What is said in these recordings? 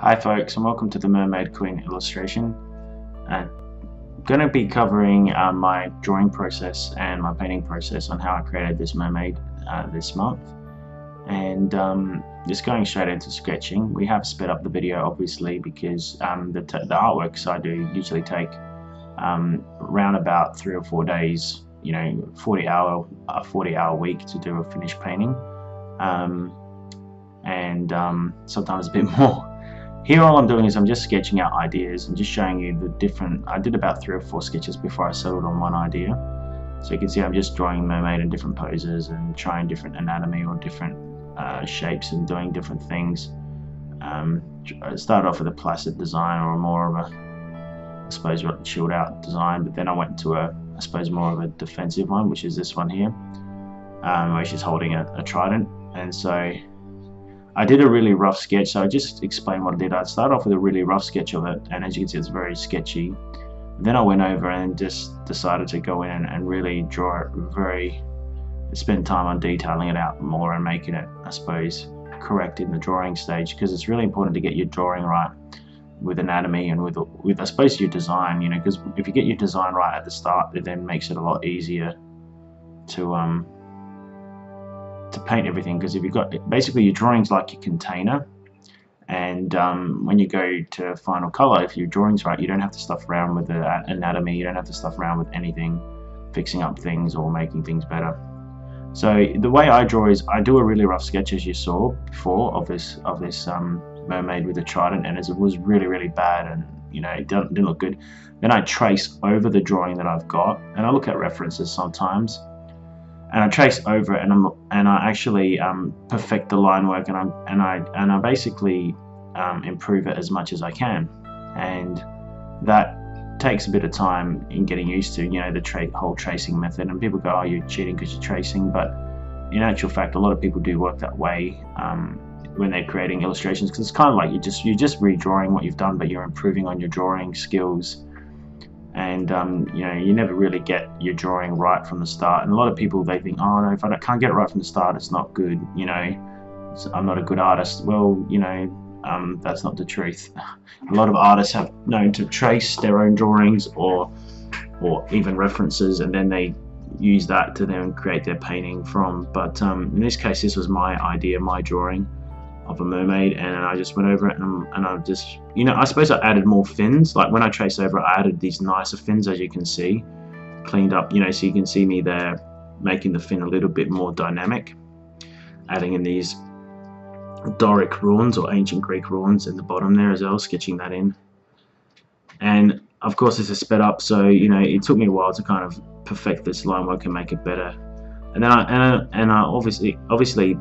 Hi folks and welcome to the Mermaid Queen illustration. I'm going to be covering uh, my drawing process and my painting process on how I created this mermaid uh, this month and um, just going straight into sketching. We have sped up the video obviously because um, the, the artworks I do usually take um, around about three or four days you know 40 hour a 40 hour week to do a finished painting um, and um, sometimes a bit more here all I'm doing is I'm just sketching out ideas and just showing you the different, I did about three or four sketches before I settled on one idea. So you can see I'm just drawing mermaid in different poses and trying different anatomy or different uh, shapes and doing different things. Um, I started off with a placid design or more of a, I suppose, chilled out design, but then I went to a, I suppose, more of a defensive one, which is this one here, um, where she's holding a, a trident. And so I did a really rough sketch, so I just explained what I did. I started off with a really rough sketch of it, and as you can see, it's very sketchy. Then I went over and just decided to go in and, and really draw it very, spend time on detailing it out more and making it, I suppose, correct in the drawing stage because it's really important to get your drawing right with anatomy and with, with I suppose your design, you know, because if you get your design right at the start, it then makes it a lot easier to um, to paint everything because if you've got basically your drawings like your container and um, when you go to final color if your drawings right you don't have to stuff around with the anatomy you don't have to stuff around with anything fixing up things or making things better. So the way I draw is I do a really rough sketch as you saw before of this of this um, mermaid with a trident and as it was really really bad and you know it didn't, didn't look good. Then I trace over the drawing that I've got and I look at references sometimes and I trace over it and I'm and I actually um, perfect the line work and I and I and I basically um, improve it as much as I can. And that takes a bit of time in getting used to you know the tra whole tracing method. And people go oh you're cheating because you're tracing but in actual fact a lot of people do work that way um, when they're creating illustrations because it's kind of like you just you're just redrawing what you've done but you're improving on your drawing skills and um, you know you never really get your drawing right from the start. And a lot of people they think oh no if I can't get it right from the start it's not good you know? I'm not a good artist. Well you know um, that's not the truth. A lot of artists have known to trace their own drawings or or even references and then they use that to then create their painting from. But um, in this case this was my idea my drawing of a mermaid and I just went over it and, and I just you know I suppose I added more fins. Like when I trace over I added these nicer fins as you can see cleaned up you know so you can see me there making the fin a little bit more dynamic adding in these Doric ruins or ancient Greek ruins in the bottom there as well sketching that in. And of course this is sped up so you know it took me a while to kind of perfect this line work and make it better. And then I and I, and I obviously obviously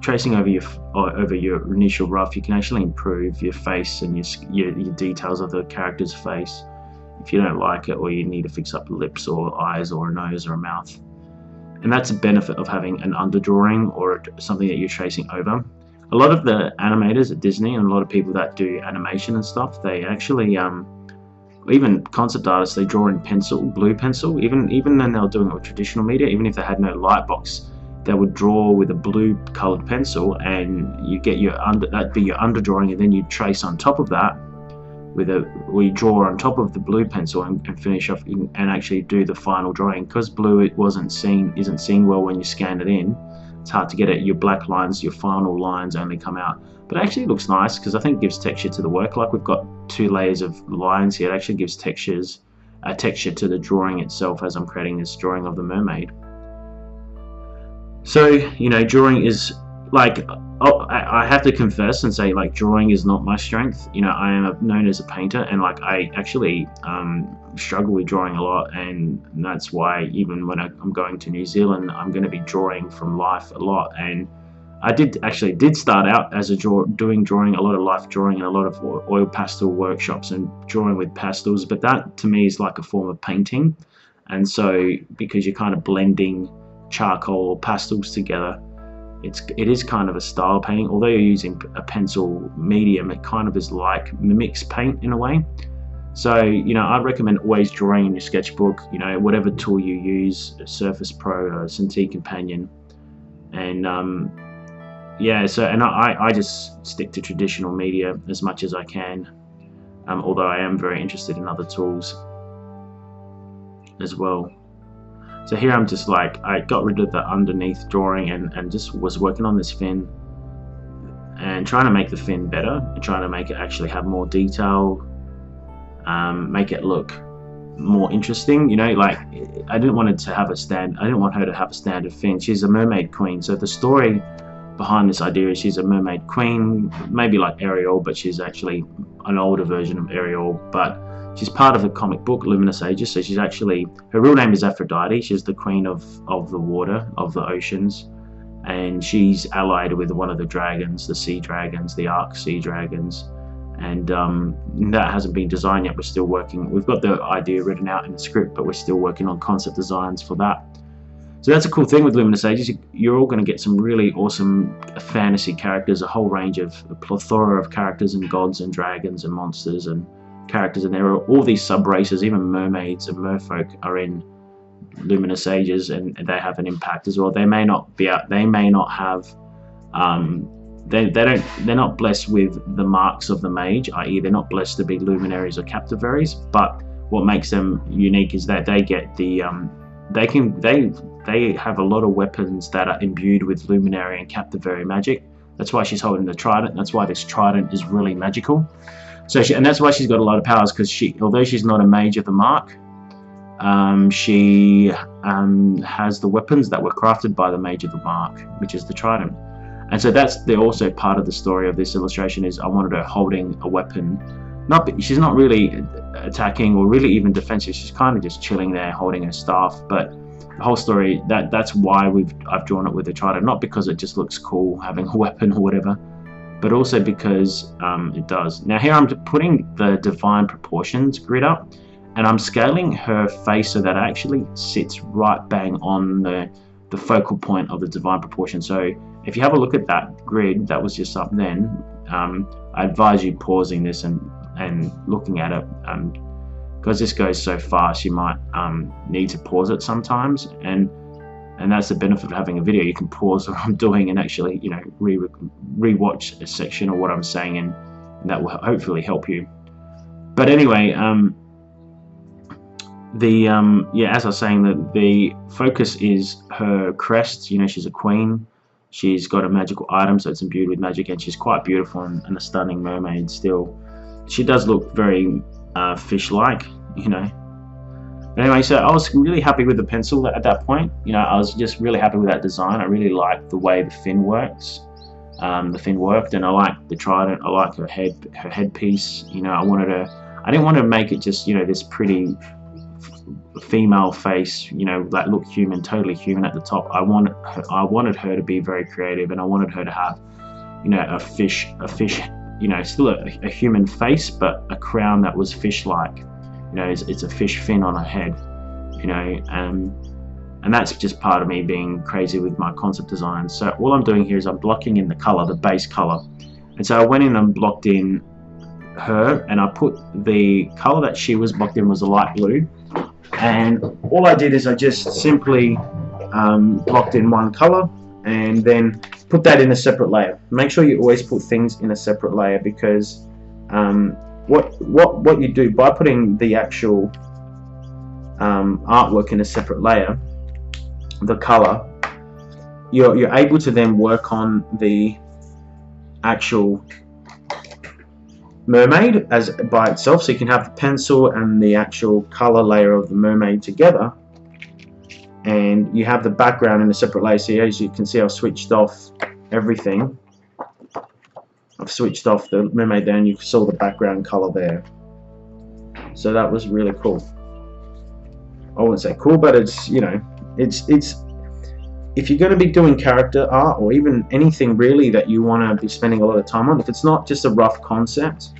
tracing over your over your initial rough, you can actually improve your face and your, your, your details of the character's face. If you don't like it, or you need to fix up lips or eyes or a nose or a mouth, and that's a benefit of having an underdrawing or something that you're tracing over. A lot of the animators at Disney and a lot of people that do animation and stuff, they actually um, even concept artists they draw in pencil, blue pencil. Even even when they're doing it with traditional media, even if they had no light box, they would draw with a blue colored pencil and you get your under that'd be your underdrawing and then you trace on top of that with a we draw on top of the blue pencil and, and finish off in, and actually do the final drawing. Because blue it wasn't seen isn't seen well when you scan it in. It's hard to get it your black lines your final lines only come out. But actually looks nice because I think it gives texture to the work. Like we've got two layers of lines here it actually gives textures a texture to the drawing itself as I'm creating this drawing of the mermaid so, you know, drawing is like, oh, I have to confess and say, like, drawing is not my strength. You know, I am known as a painter, and like, I actually um, struggle with drawing a lot, and that's why even when I'm going to New Zealand, I'm going to be drawing from life a lot. And I did actually did start out as a draw, doing drawing, a lot of life drawing, and a lot of oil pastel workshops and drawing with pastels. But that to me is like a form of painting, and so because you're kind of blending charcoal or pastels together. It's, it is kind of a style painting, although you're using a pencil medium, it kind of is like mimics paint in a way. So, you know, I'd recommend always drawing in your sketchbook, you know, whatever tool you use, Surface Pro or Cintiq Companion. And, um, yeah, so and I, I just stick to traditional media as much as I can, um, although I am very interested in other tools as well. So here I'm just like, I got rid of the underneath drawing and, and just was working on this fin and trying to make the fin better and trying to make it actually have more detail, um, make it look more interesting. You know, like I didn't want it to have a stand. I didn't want her to have a standard fin. She's a mermaid queen, so the story behind this idea is she's a mermaid queen, maybe like Ariel, but she's actually an older version of Ariel. But she's part of the comic book Luminous Ages, so she's actually her real name is Aphrodite. She's the queen of of the water, of the oceans, and she's allied with one of the dragons, the sea dragons, the Ark sea dragons and um, that hasn't been designed yet. We're still working. We've got the idea written out in the script, but we're still working on concept designs for that. So that's a cool thing with Luminous Ages. You're all going to get some really awesome fantasy characters, a whole range of a plethora of characters and gods and dragons and monsters and characters. And there are all these sub races, even mermaids and merfolk are in Luminous Ages, and they have an impact as well. They may not be out. They may not have um, they, they don't they're not blessed with the marks of the mage, i.e., they're not blessed to be luminaries or captivaries. But what makes them unique is that they get the um, they can they they have a lot of weapons that are imbued with luminary and captivary magic. That's why she's holding the trident. That's why this trident is really magical. So she, and that's why she's got a lot of powers because she, although she's not a mage of the mark, um, she um, has the weapons that were crafted by the mage of the mark, which is the trident. And so that's the also part of the story of this illustration is I wanted her holding a weapon. Not she's not really attacking or really even defensive. She's kind of just chilling there, holding her staff. But the whole story that that's why we've I've drawn it with a trident, not because it just looks cool having a weapon or whatever, but also because um, it does. Now here I'm putting the divine proportions grid up, and I'm scaling her face so that it actually sits right bang on the the focal point of the divine proportion. So if you have a look at that grid that was just up then, um, I advise you pausing this and, and looking at it because um, this goes so fast you might um, need to pause it sometimes and and that's the benefit of having a video you can pause what I'm doing and actually you know re rewatch a section or what I'm saying and, and that will hopefully help you but anyway um, the um, yeah as I was saying that the focus is her crest you know she's a queen She's got a magical item, so it's imbued with magic, and she's quite beautiful and, and a stunning mermaid still. She does look very uh, fish-like, you know. Anyway, so I was really happy with the pencil at that point. You know, I was just really happy with that design. I really liked the way the fin works. Um, the fin worked, and I liked the trident. I like her head, her headpiece. You know, I wanted to. I didn't want to make it just you know this pretty female face, you know, that looked human, totally human at the top. I her, I wanted her to be very creative, and I wanted her to have, you know, a fish, a fish, you know, still a, a human face, but a crown that was fish-like. You know, it's, it's, a fish fin on her head. You know, um, and that's just part of me being crazy with my concept design. So all I'm doing here is I'm blocking in the color, the base color. And so I went in and blocked in her, and I put the color that she was blocked in was a light blue and all I did is I just simply um, blocked in one color and then put that in a separate layer. Make sure you always put things in a separate layer because um, what what what you do by putting the actual um, artwork in a separate layer, the color, you're you're able to then work on the actual mermaid as by itself. So you can have the pencil and the actual color layer of the mermaid together. And you have the background in a separate layer. So as you can see I've switched off everything I've switched off the mermaid there and you saw the background color there. So that was really cool. I wouldn't say cool but it's you know it's it's if you're going to be doing character art or even anything really that you want to be spending a lot of time on, if it's not just a rough concept,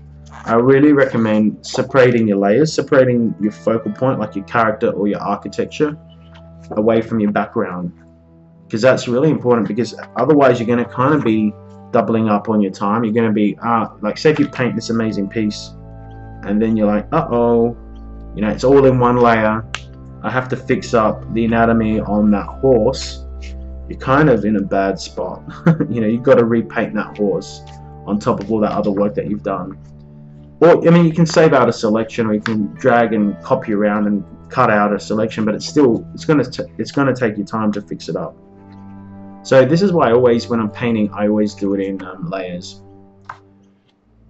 I really recommend separating your layers, separating your focal point like your character or your architecture away from your background. Because that's really important because otherwise you're going to kind of be doubling up on your time. You're going to be, ah, like say if you paint this amazing piece and then you're like, uh-oh, you know, it's all in one layer. I have to fix up the anatomy on that horse you're kind of in a bad spot. you know, you've got to repaint that horse on top of all that other work that you've done. Or, I mean, you can save out a selection, or you can drag and copy around and cut out a selection, but it's still it's gonna it's gonna take you time to fix it up. So this is why I always, when I'm painting, I always do it in um, layers.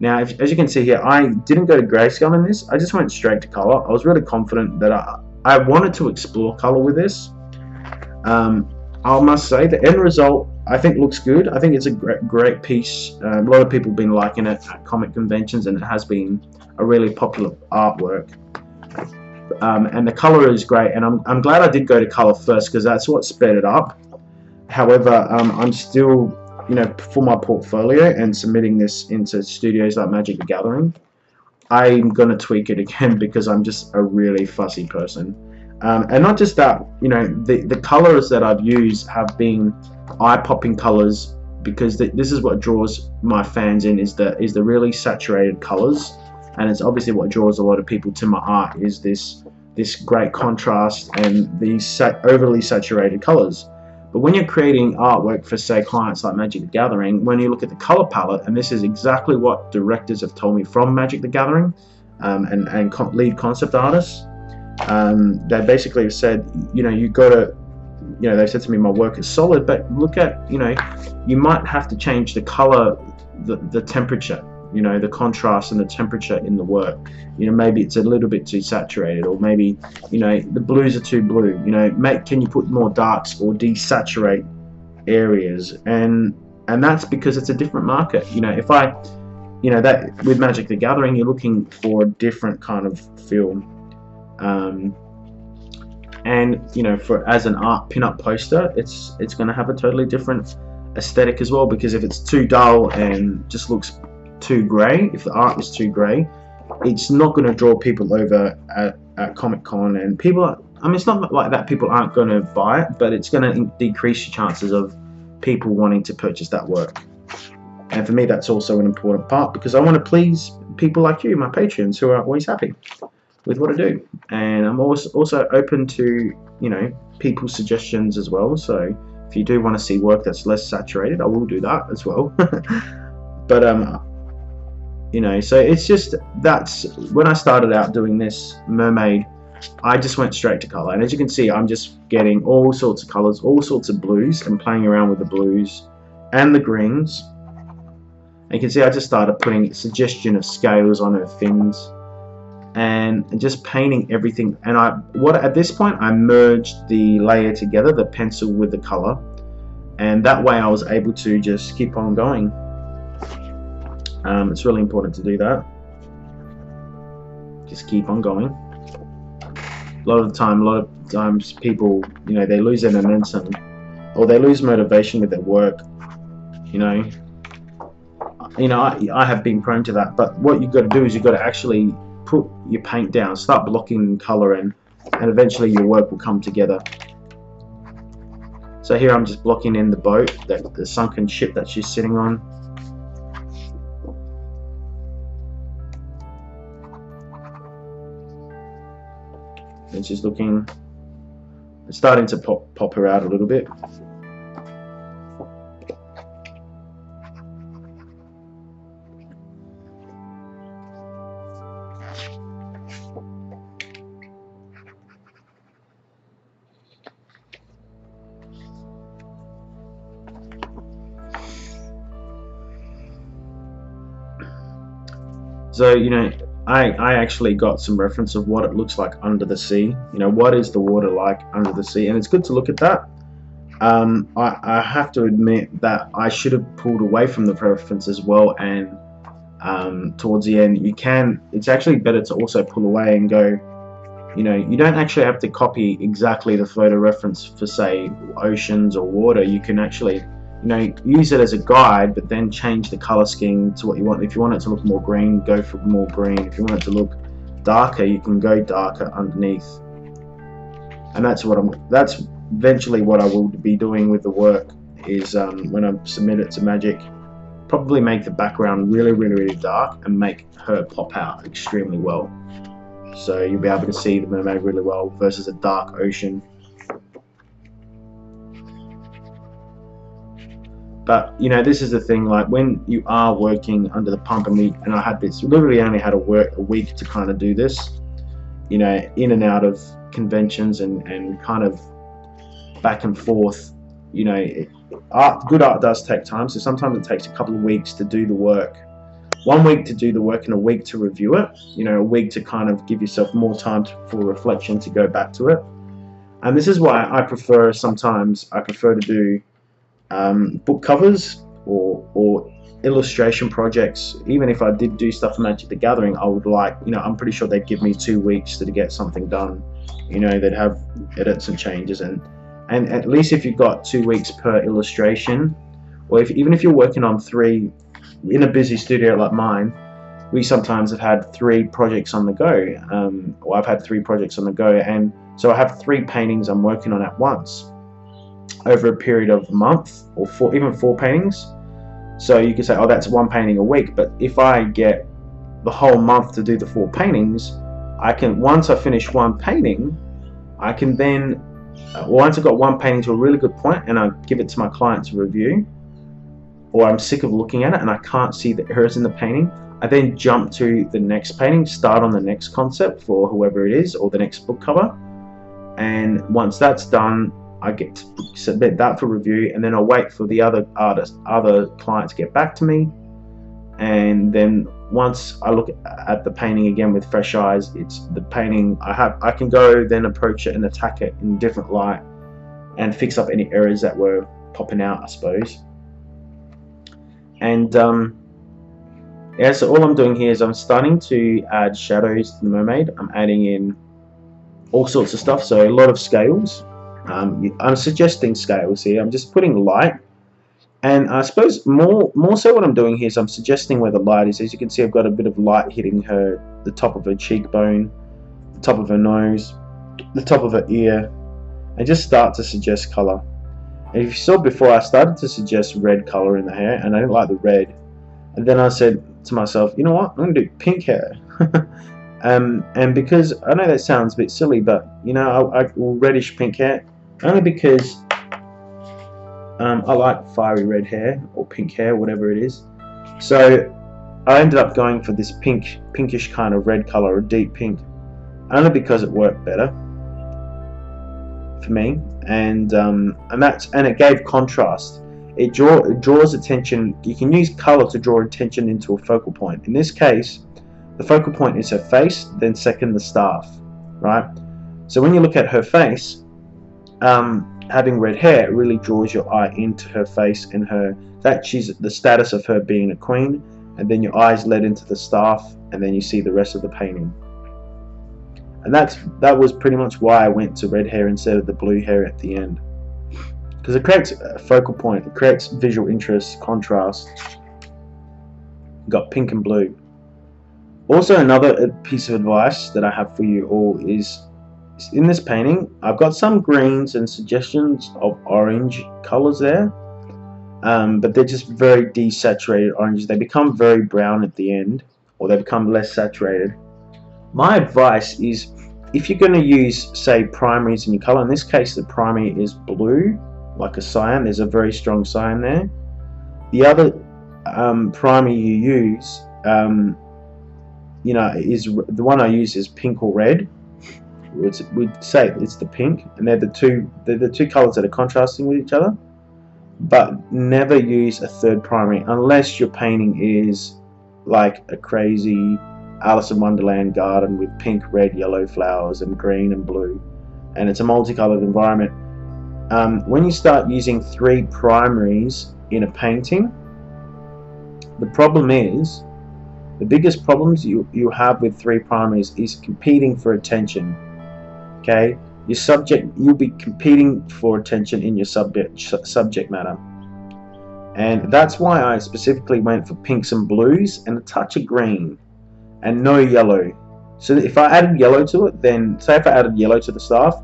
Now, if, as you can see here, I didn't go to grayscale in this. I just went straight to color. I was really confident that I, I wanted to explore color with this. Um, I must say the end result I think looks good. I think it's a great, great piece. Uh, a lot of people have been liking it at comic conventions, and it has been a really popular artwork. Um, and the color is great, and I'm, I'm glad I did go to color first because that's what sped it up. However, um, I'm still, you know, for my portfolio and submitting this into studios like Magic the Gathering, I'm going to tweak it again because I'm just a really fussy person. Um, and not just that, you know, the, the colors that I've used have been eye-popping colors because this is what draws my fans in is the is the really saturated colors and it's obviously what draws a lot of people to my art is this this great contrast and these sat overly saturated colors but when you're creating artwork for say clients like Magic the Gathering when you look at the color palette and this is exactly what directors have told me from Magic the Gathering um, and, and lead concept artists um, they basically have said you know you've got to you know, they said to me my work is solid, but look at, you know, you might have to change the color, the, the temperature, you know, the contrast and the temperature in the work. You know, maybe it's a little bit too saturated, or maybe, you know, the blues are too blue. You know, make can you put more darks or desaturate areas? And and that's because it's a different market. You know, if I, you know, that with Magic the Gathering, you're looking for a different kind of film. Um, and you know for as an art pin-up poster it's it's going to have a totally different aesthetic as well because if it's too dull and just looks too grey if the art is too grey it's not going to draw people over at, at Comic Con and people are, I mean it's not like that people aren't going to buy it but it's going to decrease your chances of people wanting to purchase that work and for me that's also an important part because I want to please people like you my patrons who are always happy with what I do. And I'm also also open to you know people's suggestions as well. So if you do want to see work that's less saturated, I will do that as well. but um, you know, so it's just that's when I started out doing this mermaid. I just went straight to color, and as you can see, I'm just getting all sorts of colors, all sorts of blues, and playing around with the blues and the greens. And you can see I just started putting suggestion of scales on her fins and just painting everything and I what at this point I merged the layer together the pencil with the color and that way I was able to just keep on going um, it's really important to do that just keep on going a lot of the time a lot of times people you know they lose their momentum or they lose motivation with their work you know you know I, I have been prone to that but what you've got to do is you've got to actually put your paint down, start blocking colour in, and eventually your work will come together. So here I'm just blocking in the boat, that the sunken ship that she's sitting on. And she's looking, it's starting to pop, pop her out a little bit. So, you know, I, I actually got some reference of what it looks like under the sea. You know, what is the water like under the sea? And it's good to look at that. Um, I, I have to admit that I should have pulled away from the reference as well. And um, towards the end, you can, it's actually better to also pull away and go, you know, you don't actually have to copy exactly the photo reference for, say, oceans or water. You can actually you know, use it as a guide, but then change the color scheme to what you want. If you want it to look more green, go for more green. If you want it to look darker, you can go darker underneath. And that's what I'm. That's eventually what I will be doing with the work. Is um, when I submit it to Magic, probably make the background really, really, really dark and make her pop out extremely well. So you'll be able to see the mermaid really well versus a dark ocean but you know, this is the thing. Like when you are working under the pump, and we and I had this literally only had a work a week to kind of do this. You know, in and out of conventions and and kind of back and forth. You know, art good art does take time. So sometimes it takes a couple of weeks to do the work. One week to do the work and a week to review it. You know, a week to kind of give yourself more time to, for reflection to go back to it. And this is why I prefer sometimes I prefer to do um, book covers or, or illustration projects. Even if I did do stuff for Magic the Gathering, I would like, you know, I'm pretty sure they'd give me two weeks to get something done. You know, they'd have edits and changes, and and at least if you've got two weeks per illustration, or if even if you're working on three in a busy studio like mine, we sometimes have had three projects on the go. Um, or I've had three projects on the go, and so I have three paintings I'm working on at once over a period of a month or four, even four paintings. So you could say, oh, that's one painting a week. But if I get the whole month to do the four paintings, I can once I finish one painting, I can then uh, once I've got one painting to a really good point and I give it to my client to review, or I'm sick of looking at it and I can't see the errors in the painting, I then jump to the next painting, start on the next concept for whoever it is, or the next book cover. And once that's done, I get to submit that for review, and then I'll wait for the other artist, other clients get back to me. And then once I look at the painting again with fresh eyes, it's the painting I have. I can go then approach it and attack it in different light, and fix up any errors that were popping out, I suppose. And um, yeah, so all I'm doing here is I'm starting to add shadows to the mermaid. I'm adding in all sorts of stuff, so a lot of scales um, I'm suggesting scales here. I'm just putting light. And I suppose more more so what I'm doing here is I'm suggesting where the light is. As you can see, I've got a bit of light hitting her, the top of her cheekbone, the top of her nose, the top of her ear, and just start to suggest color. And if you saw before, I started to suggest red color in the hair, and I didn't like the red. And then I said to myself, you know what? I'm going to do pink hair. um, and because I know that sounds a bit silly, but you know, I, I reddish pink hair only because um, I like fiery red hair or pink hair, whatever it is. So I ended up going for this pink, pinkish kind of red color, a deep pink, only because it worked better for me, and um, and that's and it gave contrast. It draw it draws attention. You can use color to draw attention into a focal point. In this case, the focal point is her face, then second the staff, right? So when you look at her face, um, having red hair really draws your eye into her face and her that she's the status of her being a queen and then your eyes led into the staff and then you see the rest of the painting. And that's that was pretty much why I went to red hair instead of the blue hair at the end. Because it creates a focal point it creates visual interest contrast. Got pink and blue also another piece of advice that I have for you all is in this painting, I've got some greens and suggestions of orange colors there, um, but they're just very desaturated oranges. They become very brown at the end, or they become less saturated. My advice is if you're going to use, say, primaries in your color, in this case the primary is blue, like a cyan, there's a very strong cyan there. The other um, primary you use, um, you know, is the one I use is pink or red we'd say it's the pink, and they're the two they're the two colors that are contrasting with each other. But never use a third primary unless your painting is like a crazy Alice in Wonderland garden with pink, red, yellow flowers and green and blue, and it's a multicolored environment. Um, when you start using three primaries in a painting, the problem is the biggest problems you, you have with three primaries is competing for attention okay? Your subject you'll be competing for attention in your subject subject matter. And that's why I specifically went for pinks and blues and a touch of green and no yellow. So if I added yellow to it then say if I added yellow to the staff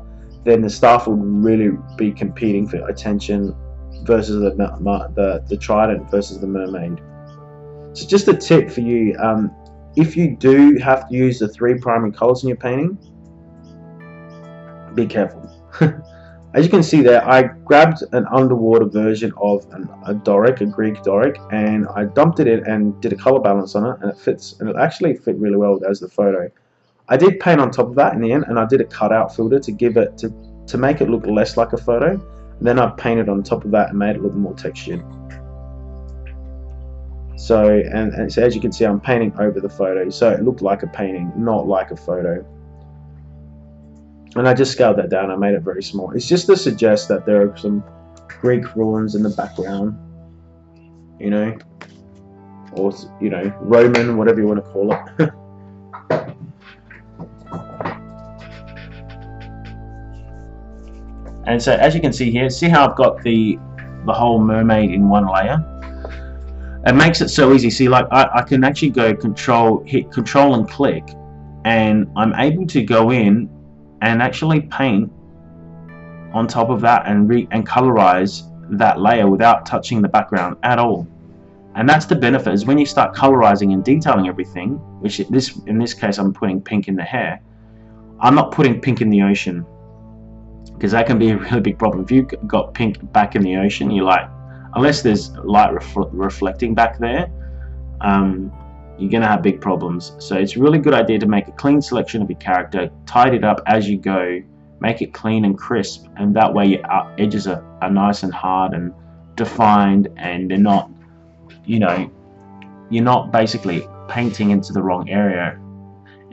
then the staff would really be competing for attention versus the the, the trident versus the mermaid so just a tip for you um, if you do have to use the three primary colors in your painting be careful. as you can see there, I grabbed an underwater version of an, a Doric, a Greek Doric, and I dumped it in and did a color balance on it, and it fits, and it actually fit really well as the photo. I did paint on top of that in the end, and I did a cutout filter to give it to to make it look less like a photo. And then I painted on top of that and made it look more textured. So, and, and so as you can see, I'm painting over the photo, so it looked like a painting, not like a photo. And I just scaled that down. I made it very small. It's just to suggest that there are some Greek ruins in the background you know or you know Roman whatever you want to call it. And so as you can see here see how I've got the the whole mermaid in one layer it makes it so easy. See like I, I can actually go control hit control and click and I'm able to go in and actually paint on top of that and re and colorize that layer without touching the background at all. And that's the benefit is when you start colorizing and detailing everything which this in this case I'm putting pink in the hair I'm not putting pink in the ocean because that can be a really big problem. If you got pink back in the ocean you're like unless there's light reflecting back there um, you're going to have big problems. So it's a really good idea to make a clean selection of your character, tidy it up as you go, make it clean and crisp, and that way your uh, edges are, are nice and hard and defined, and they're not, you know, you're not basically painting into the wrong area.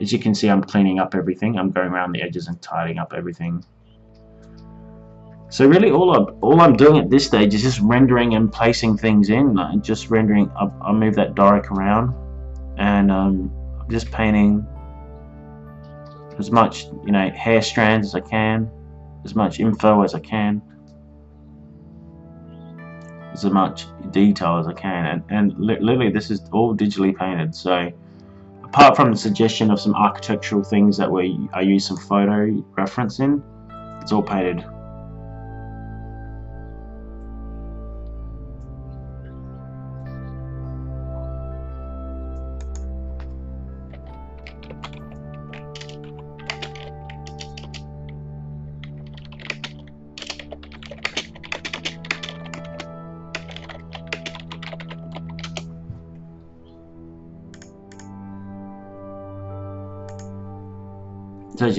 As you can see, I'm cleaning up everything. I'm going around the edges and tidying up everything. So really, all I'm all I'm doing at this stage is just rendering and placing things in. Like just rendering. I'll, I'll move that Doric around and um, I'm just painting as much you know hair strands as I can as much info as I can as much detail as I can and, and literally this is all digitally painted so apart from the suggestion of some architectural things that we I use some photo reference in it's all painted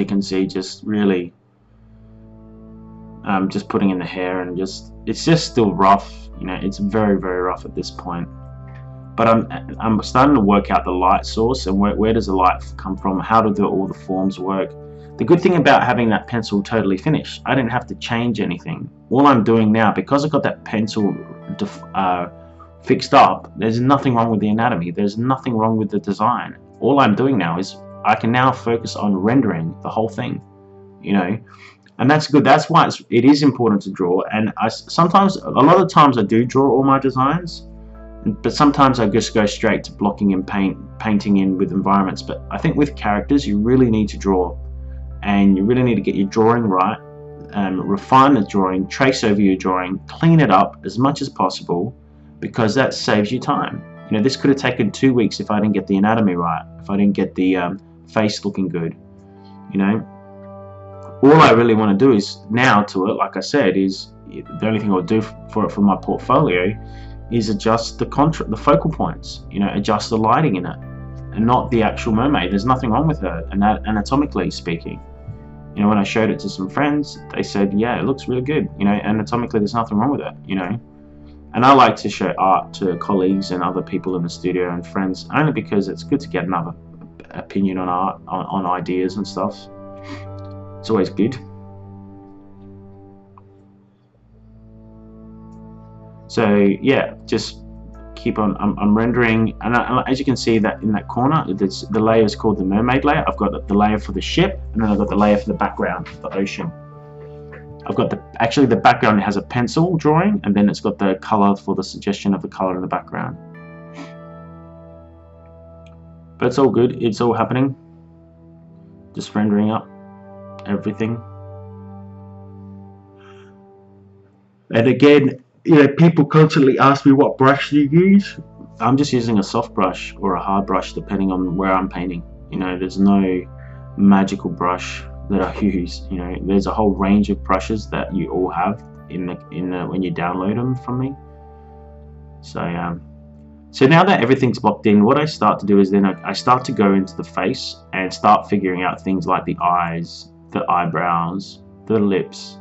can see just really um, just putting in the hair and just it's just still rough you know it's very very rough at this point. But I'm, I'm starting to work out the light source and where, where does the light come from? How do the, all the forms work? The good thing about having that pencil totally finished I didn't have to change anything. All I'm doing now because I've got that pencil uh, fixed up there's nothing wrong with the anatomy there's nothing wrong with the design. All I'm doing now is I can now focus on rendering the whole thing, you know, and that's good. That's why it's, it is important to draw. And I sometimes, a lot of times, I do draw all my designs, but sometimes I just go straight to blocking and paint, painting in with environments. But I think with characters, you really need to draw, and you really need to get your drawing right, um, refine the drawing, trace over your drawing, clean it up as much as possible, because that saves you time. You know, this could have taken two weeks if I didn't get the anatomy right, if I didn't get the um, face looking good. You know, all I really want to do is now to it, like I said, is the only thing I'll do for it for my portfolio is adjust the the focal points. You know, adjust the lighting in it, and not the actual mermaid. There's nothing wrong with her, anatomically speaking. You know, when I showed it to some friends, they said, "Yeah, it looks really good." You know, anatomically, there's nothing wrong with it. You know, and I like to show art to colleagues and other people in the studio and friends, only because it's good to get another opinion on art, on, on ideas and stuff. It's always good. So yeah, just keep on. I'm, I'm rendering, and I, as you can see that in that corner, the layer is called the mermaid layer. I've got the layer for the ship, and then I've got the layer for the background, the ocean. I've got the actually the background has a pencil drawing, and then it's got the color for the suggestion of the color in the background. But it's all good. It's all happening. Just rendering up everything. And again, you know, people constantly ask me what brush do you use. I'm just using a soft brush or a hard brush depending on where I'm painting. You know, there's no magical brush that I use. You know, there's a whole range of brushes that you all have in the in the when you download them from me. So um, so now that everything's blocked in, what I start to do is then I, I start to go into the face and start figuring out things like the eyes, the eyebrows, the lips,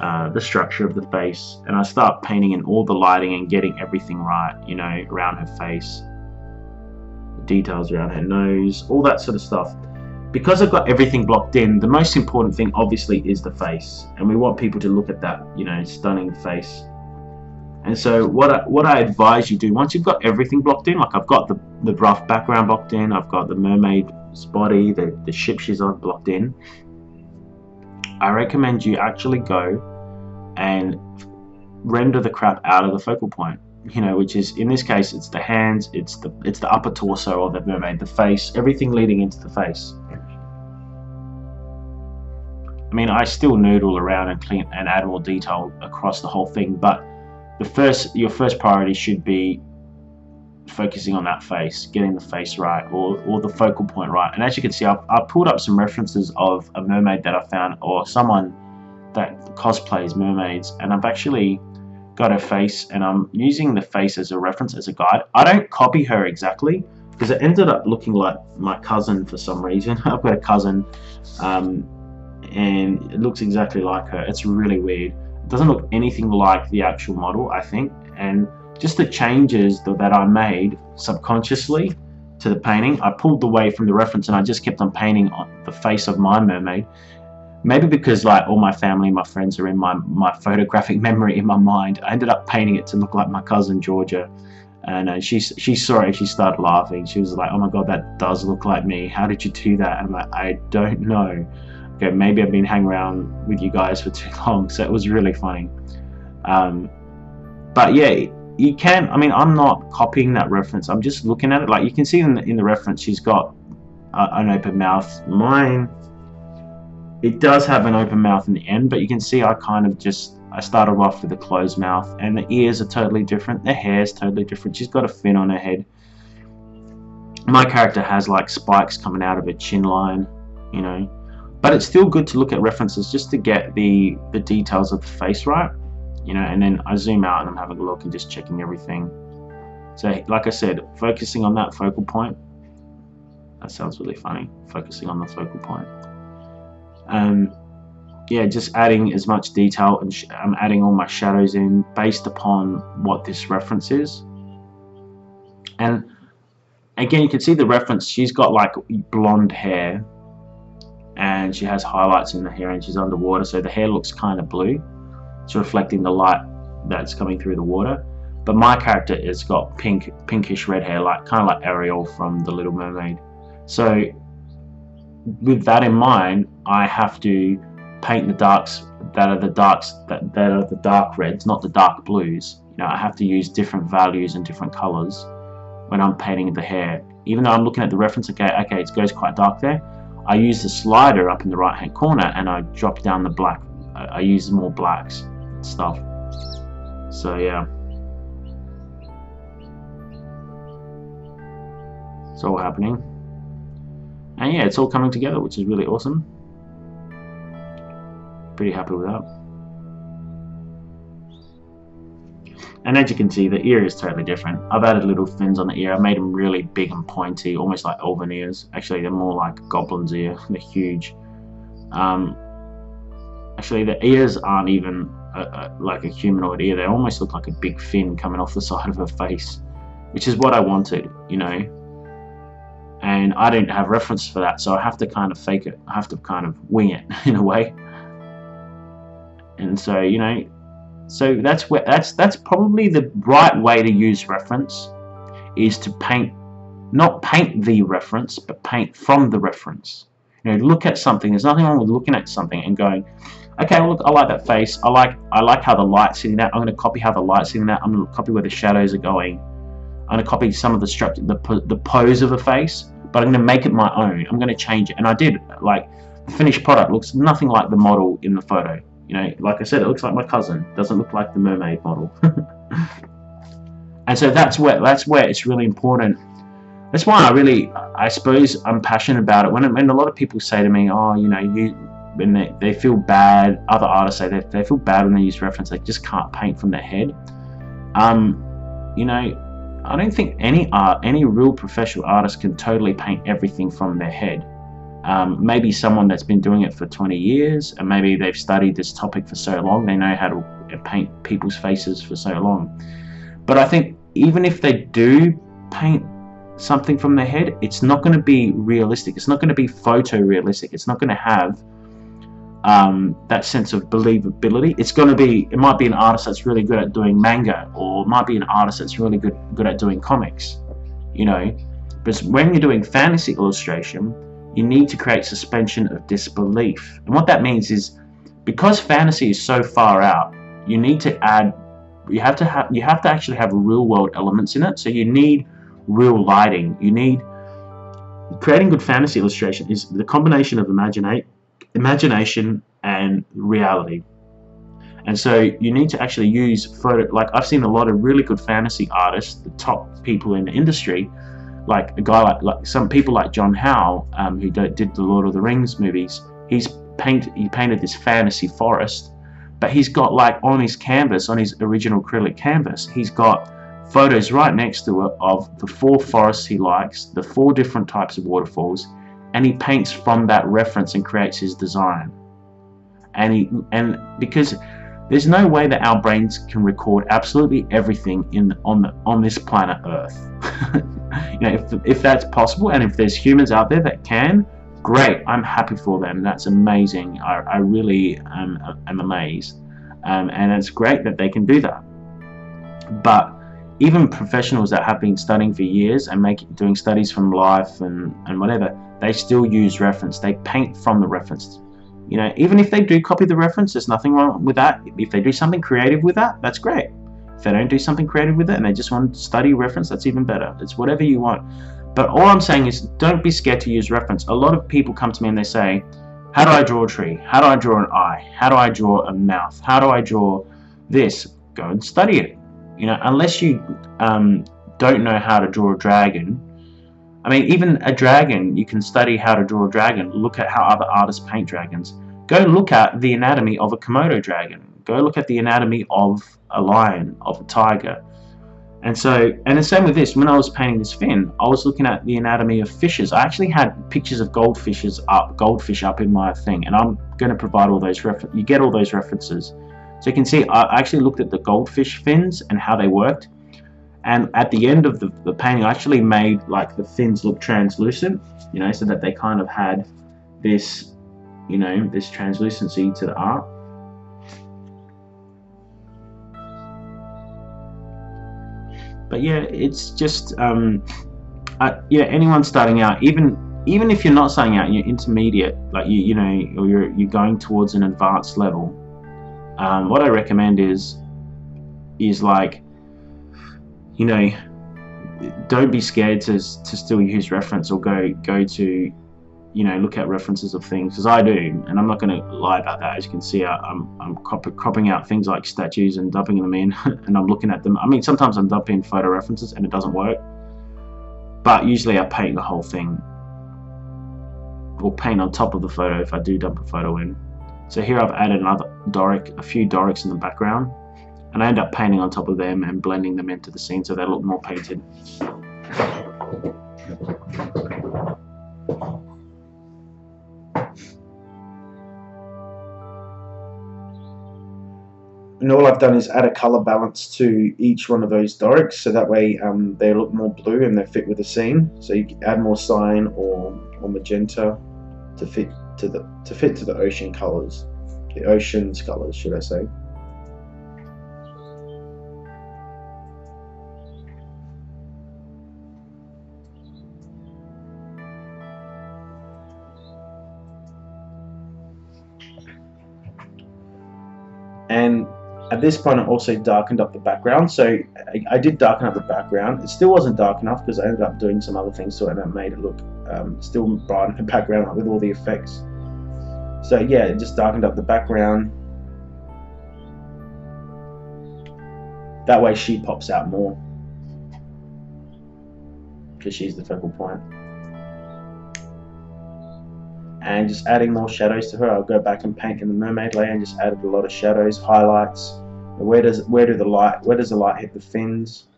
uh, the structure of the face, and I start painting in all the lighting and getting everything right. You know, around her face, details around her nose, all that sort of stuff because I've got everything blocked in, the most important thing obviously is the face, and we want people to look at that, you know, stunning face. And so what I, what I advise you do once you've got everything blocked in, like I've got the the rough background blocked in, I've got the mermaid's body, the the ship she's on blocked in. I recommend you actually go and render the crap out of the focal point you know, which is in this case it's the hands, it's the it's the upper torso of the mermaid, the face, everything leading into the face. I mean, I still noodle around and clean and add more detail across the whole thing, but the first your first priority should be focusing on that face, getting the face right or, or the focal point right. And as you can see, I've, I've pulled up some references of a mermaid that I found or someone that cosplays mermaids, and I've actually got her face and I'm using the face as a reference, as a guide. I don't copy her exactly because it ended up looking like my cousin for some reason. I've got a cousin um, and it looks exactly like her. It's really weird. Doesn't look anything like the actual model, I think. And just the changes that I made subconsciously to the painting, I pulled away from the reference and I just kept on painting on the face of my mermaid. Maybe because like all my family my friends are in my my photographic memory in my mind. I ended up painting it to look like my cousin Georgia. And uh, she she saw it she started laughing. She was like oh my god that does look like me. How did you do that? And I'm like I don't know okay maybe I've been hanging around with you guys for too long so it was really funny um, but yeah you can I mean I'm not copying that reference I'm just looking at it like you can see in the, in the reference she's got an open mouth mine it does have an open mouth in the end, but you can see I kind of just I started off with a closed mouth, and the ears are totally different. The hair is totally different. She's got a fin on her head. My character has like spikes coming out of her chin line, you know. But it's still good to look at references just to get the the details of the face right, you know. And then I zoom out and I'm having a look and just checking everything. So, like I said, focusing on that focal point. That sounds really funny. Focusing on the focal point um, yeah, just adding as much detail and I'm adding all my shadows in based upon what this reference is. And again, you can see the reference. She's got like blonde hair and she has highlights in the hair and she's underwater. So the hair looks kind of blue. It's reflecting the light that's coming through the water. But my character has got pink, pinkish red hair, like kind of like Ariel from The Little Mermaid. So with that in mind, I have to paint the darks that are the darks that, that are the dark reds, not the dark blues. You know, I have to use different values and different colors when I'm painting the hair. Even though I'm looking at the reference, okay, okay, it goes quite dark there. I use the slider up in the right hand corner and I drop down the black. I, use more blacks stuff. So yeah. It's all happening. And yeah, it's all coming together, which is really awesome. Pretty happy with that. And as you can see, the ear is totally different. I've added little fins on the ear. I made them really big and pointy, almost like elven ears. Actually, they're more like goblin's ear. They're huge. Um, actually, the ears aren't even a, a, like a humanoid ear. They almost look like a big fin coming off the side of her face, which is what I wanted, you know and I didn't have reference for that, so I have to kind of fake it. I have to kind of wing it in a way. And so, you know, so that's where that's that's probably the right way to use reference is to paint not paint the reference, but paint from the reference. You know, look at something. There's nothing wrong with looking at something and going, okay, well, look, I like that face. I like I like how the light's sitting there. I'm going to copy how the light's sitting there. I'm going to copy where the shadows are going I'm going to copy some of the structure, the, the pose of a face, but I'm going to make it my own. I'm going to change it. And I did. Like, the finished product looks nothing like the model in the photo. You know, like I said, it looks like my cousin. Doesn't look like the mermaid model. and so that's where that's where it's really important that's why I really, I suppose, I'm passionate about it. When when a lot of people say to me, "Oh, you know, you," when they, they feel bad, other artists say they, they feel bad when they use reference. They just can't paint from their head. Um, you know, I don't think any art, any real professional artist can totally paint everything from their head. Um, maybe someone that's been doing it for 20 years, and maybe they've studied this topic for so long, they know how to paint people's faces for so long. But I think even if they do paint something from their head, it's not going to be realistic. It's not going to be photorealistic. It's not going to have um, that sense of believability. It's going to be, it might be an artist that's really good at doing manga, or it might be an artist that's really good good at doing comics, you know. But when you're doing fantasy illustration, you need to create suspension of disbelief. And what that means is because fantasy is so far out, you need to add you have to have you have to actually have real world elements in it. So you need real lighting. You need creating good fantasy illustration is the combination of imaginate imagination and reality. And so you need to actually use photo like I've seen a lot of really good fantasy artists, the top people in the industry, like a guy like, like some people like John Howe, um, who did the Lord of the Rings movies. He's paint he painted this fantasy forest, but he's got like on his canvas, on his original acrylic canvas, he's got photos right next to it of the four forests he likes, the four different types of waterfalls, and he paints from that reference and creates his design. And he and because there's no way that our brains can record absolutely everything in on the, on this planet Earth. you know, if, if that's possible, and if there's humans out there that can, great. I'm happy for them. That's amazing. I, I really am, am amazed, um, and it's great that they can do that. But even professionals that have been studying for years and making doing studies from life and, and whatever, they still use reference. They paint from the reference. You know, even if they do copy the reference, there's nothing wrong with that. If they do something creative with that, that's great. If they don't do something creative with it and they just want to study reference, that's even better. It's whatever you want. But all I'm saying is don't be scared to use reference. A lot of people come to me and they say, how do I draw a tree? How do I draw an eye? How do I draw a mouth? How do I draw this? Go and study it. You know, unless you um, don't know how to draw a dragon, I mean, even a dragon, you can study how to draw a dragon, look at how other artists paint dragons. Go look at the anatomy of a Komodo dragon. Go look at the anatomy of a lion, of a tiger. And so, and the same with this, when I was painting this fin, I was looking at the anatomy of fishes. I actually had pictures of goldfishes up, goldfish up in my thing, and I'm going to provide all those refer you get all those references. So you can see I actually looked at the goldfish fins and how they worked and at the end of the, the painting I actually made like the fins look translucent you know so that they kind of had this you know this translucency to the art. But yeah it's just um, uh, yeah anyone starting out even even if you're not starting out you're intermediate like you you know or you're you're going towards an advanced level um, what I recommend is is like you know, don't be scared to to still use reference or go go to you know look at references of things because I do and I'm not going to lie about that. As you can see I, am I'm, I'm cropping out things like statues and dumping them in and I'm looking at them. I mean sometimes I'm dumping photo references and it doesn't work but usually I paint the whole thing or paint on top of the photo if I do dump a photo in. So here I've added another Doric a few Dorics in the background and I end up painting on top of them and blending them into the scene so they look more painted. And all I've done is add a color balance to each one of those Dorics so that way um, they look more blue and they fit with the scene. So you can add more cyan or, or magenta to fit to the to fit to the ocean colors, the ocean's colors, should I say. And at this point I also darkened up the background. So I, I, did darken up the background. It still wasn't dark enough because I ended up doing some other things to it that made it look um, still bright in the background with all the effects. So yeah it just darkened up the background. That way she pops out more. Because she's the focal point. And just adding more shadows to her, I'll go back and paint in the mermaid layer and just added a lot of shadows, highlights. Where does where do the light where does the light hit the fins?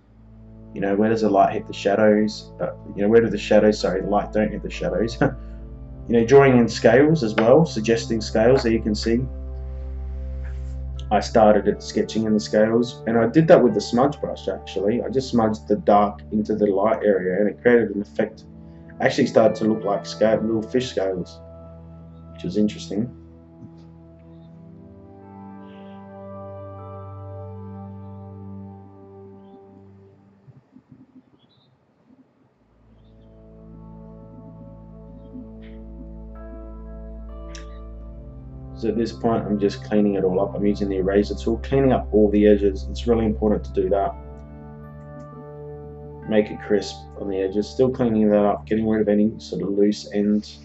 You know, where does the light hit the shadows? Uh, you know, where do the shadows, sorry, the light don't hit the shadows. you know, drawing in scales as well, suggesting scales that you can see. I started at sketching in the scales and I did that with the smudge brush actually. I just smudged the dark into the light area and it created an effect. Actually started to look like scale, little fish scales, which was interesting. So at this point I'm just cleaning it all up. I'm using the eraser tool, cleaning up all the edges. It's really important to do that. Make it crisp on the edges. Still cleaning that up, getting rid of any sort of loose ends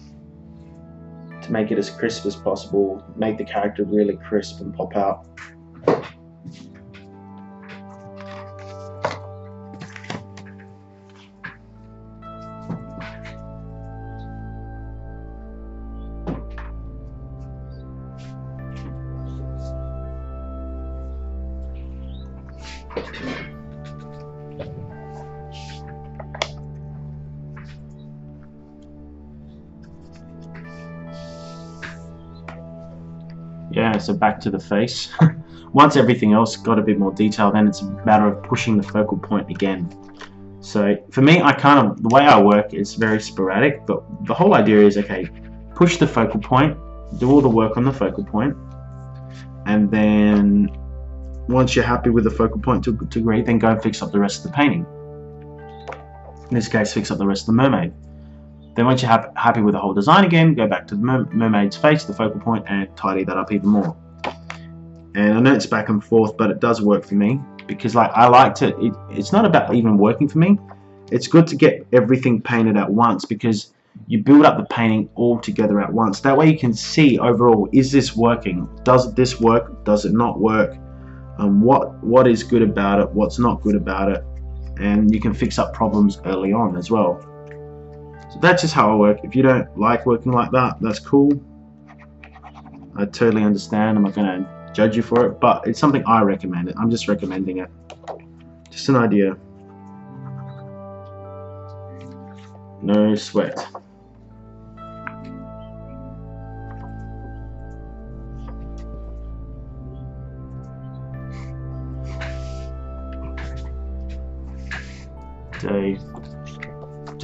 to make it as crisp as possible. Make the character really crisp and pop out. So back to the face. Once everything else got a bit more detail, then it's a matter of pushing the focal point again. So for me, I kind of, the way I work is very sporadic, but the whole idea is, okay, push the focal point, do all the work on the focal point, and then once you're happy with the focal point to a degree, then go and fix up the rest of the painting. In this case, fix up the rest of the mermaid. Then once you're happy with the whole design again, go back to the mermaid's face, the focal point, and tidy that up even more. And I know it's back and forth, but it does work for me because like I like to, it, it's not about even working for me. It's good to get everything painted at once because you build up the painting all together at once. That way you can see overall, is this working? Does this work? Does it not work? Um, what What is good about it? What's not good about it? And you can fix up problems early on as well. So that's just how I work. If you don't like working like that, that's cool. I totally understand. I'm not going to judge you for it, but it's something I recommend. I'm just recommending it. Just an idea. No sweat.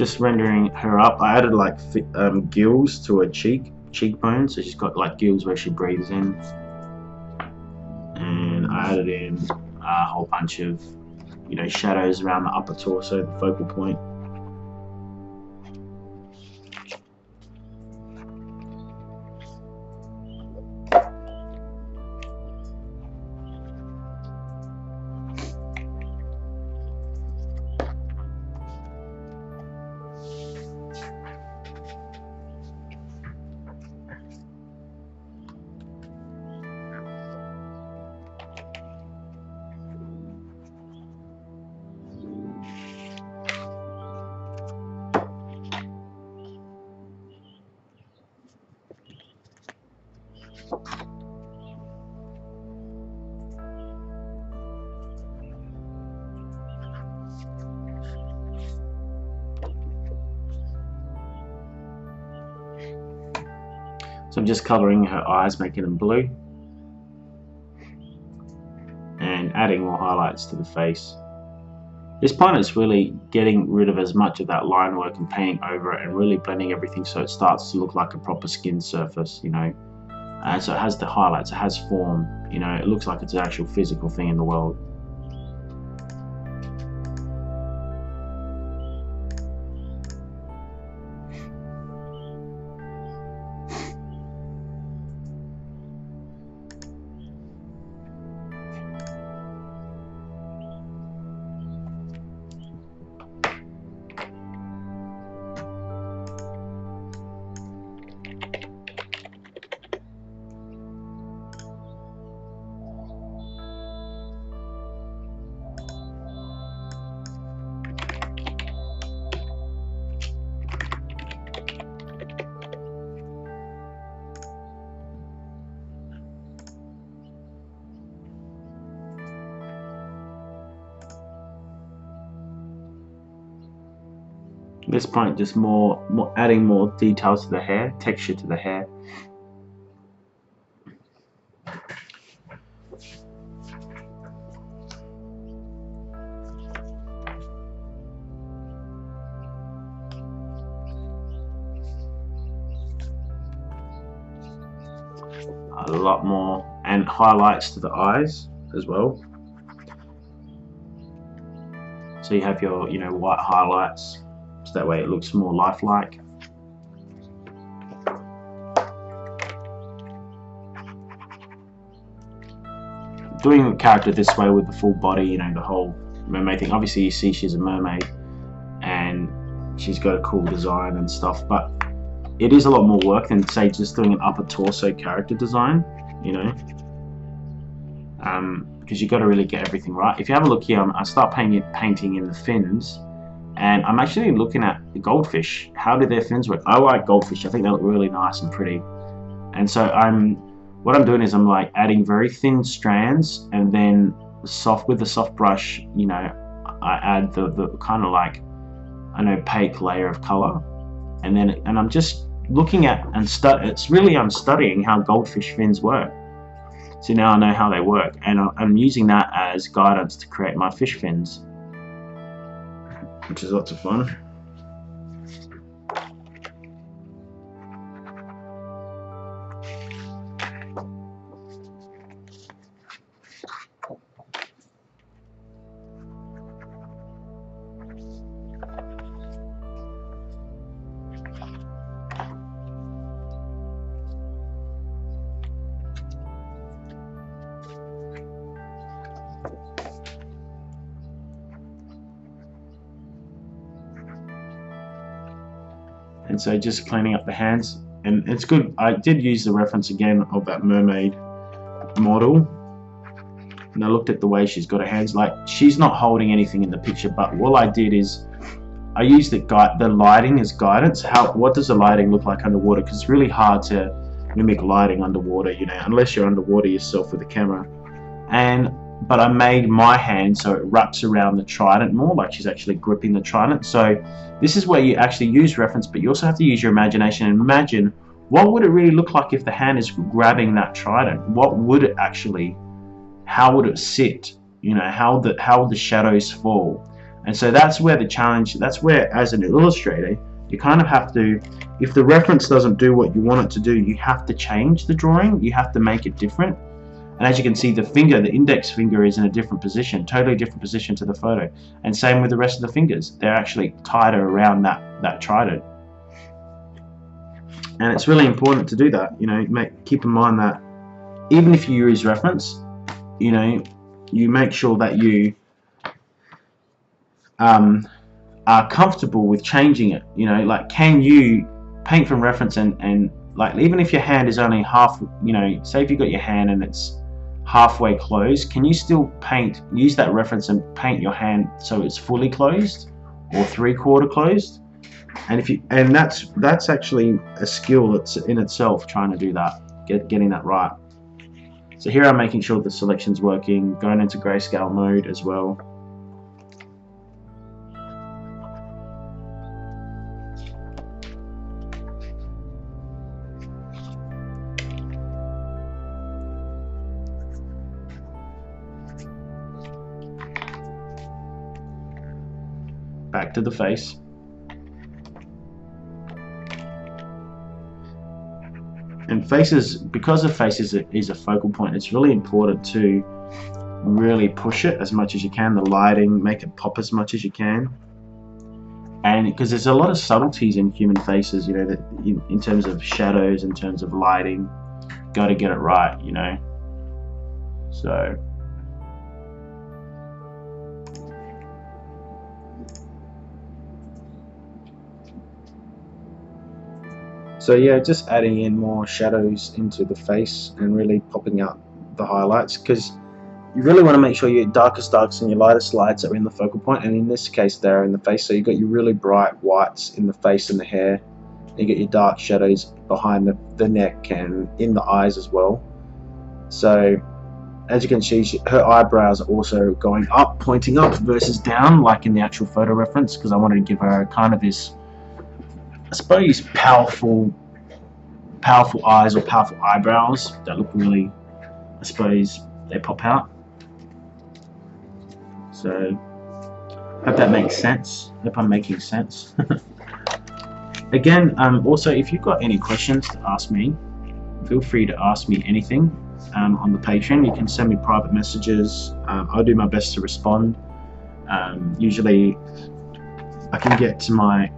Just rendering her up. I added like um, gills to her cheek cheekbone, so she's got like gills where she breathes in. And I added in a whole bunch of you know shadows around the upper torso, the focal point. Just coloring her eyes, making them blue. And adding more highlights to the face. This is really getting rid of as much of that line work and painting over it and really blending everything so it starts to look like a proper skin surface, you know. And so it has the highlights, it has form, you know, it looks like it's an actual physical thing in the world. This point, just more, more adding more details to the hair, texture to the hair. a lot more and highlights to the eyes as well so you have your you know white highlights so that way it looks more lifelike. Doing the character this way with the full body you know the whole mermaid thing. Obviously you see she's a mermaid and she's got a cool design and stuff but it is a lot more work than say just doing an upper torso character design you know? Um, because you've got to really get everything right. If you have a look here I start painting, painting in the fins and I'm actually looking at the goldfish. How do their fins work? I like goldfish. I think they look really nice and pretty. And so I'm what I'm doing is I'm like adding very thin strands and then soft with the soft brush you know I add the, the kind of like an opaque layer of color. And then and I'm just looking at and study. It's really I'm studying how goldfish fins work. So now I know how they work, and I'm using that as guidance to create my fish fins, which is lots of fun. So just cleaning up the hands. And it's good. I did use the reference again of that mermaid model. And I looked at the way she's got her hands. Like she's not holding anything in the picture but all I did is I used the guide the lighting as guidance. How what does the lighting look like underwater? Because it's really hard to mimic lighting underwater you know unless you're underwater yourself with a camera. And but I made my hand so it wraps around the trident more, like she's actually gripping the trident. So this is where you actually use reference, but you also have to use your imagination and imagine what would it really look like if the hand is grabbing that trident? What would it actually, how would it sit? You know, how the how would the shadows fall? And so that's where the challenge, that's where as an illustrator, you kind of have to, if the reference doesn't do what you want it to do, you have to change the drawing, you have to make it different. And as you can see, the finger, the index finger is in a different position, totally different position to the photo. And same with the rest of the fingers. They're actually tighter around that, that trident. And it's really important to do that. You know, make, keep in mind that even if you use reference, you know, you make sure that you um, are comfortable with changing it. You know, like can you paint from reference and, and like even if your hand is only half, you know, say if you've got your hand and it's halfway closed, can you still paint, use that reference and paint your hand so it's fully closed or three quarter closed? And if you, and that's that's actually a skill that's in itself trying to do that, get getting that right. So here I'm making sure the selection's working, going into grayscale mode as well. Back to the face. And faces, because the face is a, is a focal point, it's really important to really push it as much as you can, the lighting, make it pop as much as you can. And because there's a lot of subtleties in human faces, you know, that in, in terms of shadows, in terms of lighting, got to get it right, you know. So So yeah, just adding in more shadows into the face and really popping out the highlights because you really want to make sure your darkest darks and your lightest lights are in the focal point and in this case they're in the face. So you've got your really bright whites in the face and the hair. You get your dark shadows behind the, the neck and in the eyes as well. So as you can see she, her eyebrows are also going up pointing up versus down like in the actual photo reference because I wanted to give her kind of this I suppose powerful powerful eyes or powerful eyebrows that look really I suppose they pop out. So hope that makes sense. Hope I'm making sense. Again um, also if you've got any questions to ask me feel free to ask me anything um, on the Patreon. You can send me private messages. Um, I'll do my best to respond. Um, usually I can get to my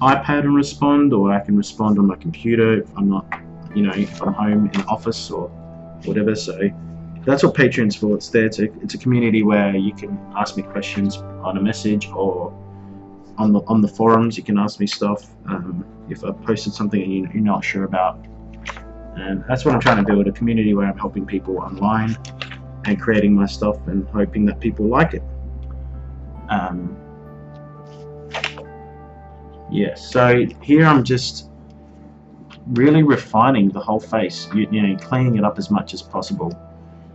iPad and respond, or I can respond on my computer if I'm not, you know, if I'm home in office or whatever. So that's what Patreon's for. It's there to, it's a community where you can ask me questions on a message or on the on the forums. You can ask me stuff um, if I posted something and you, you're not sure about. And that's what I'm trying to build a community where I'm helping people online and creating my stuff and hoping that people like it. Um, yeah, so here I'm just really refining the whole face, you, you, know, cleaning it up as much as possible.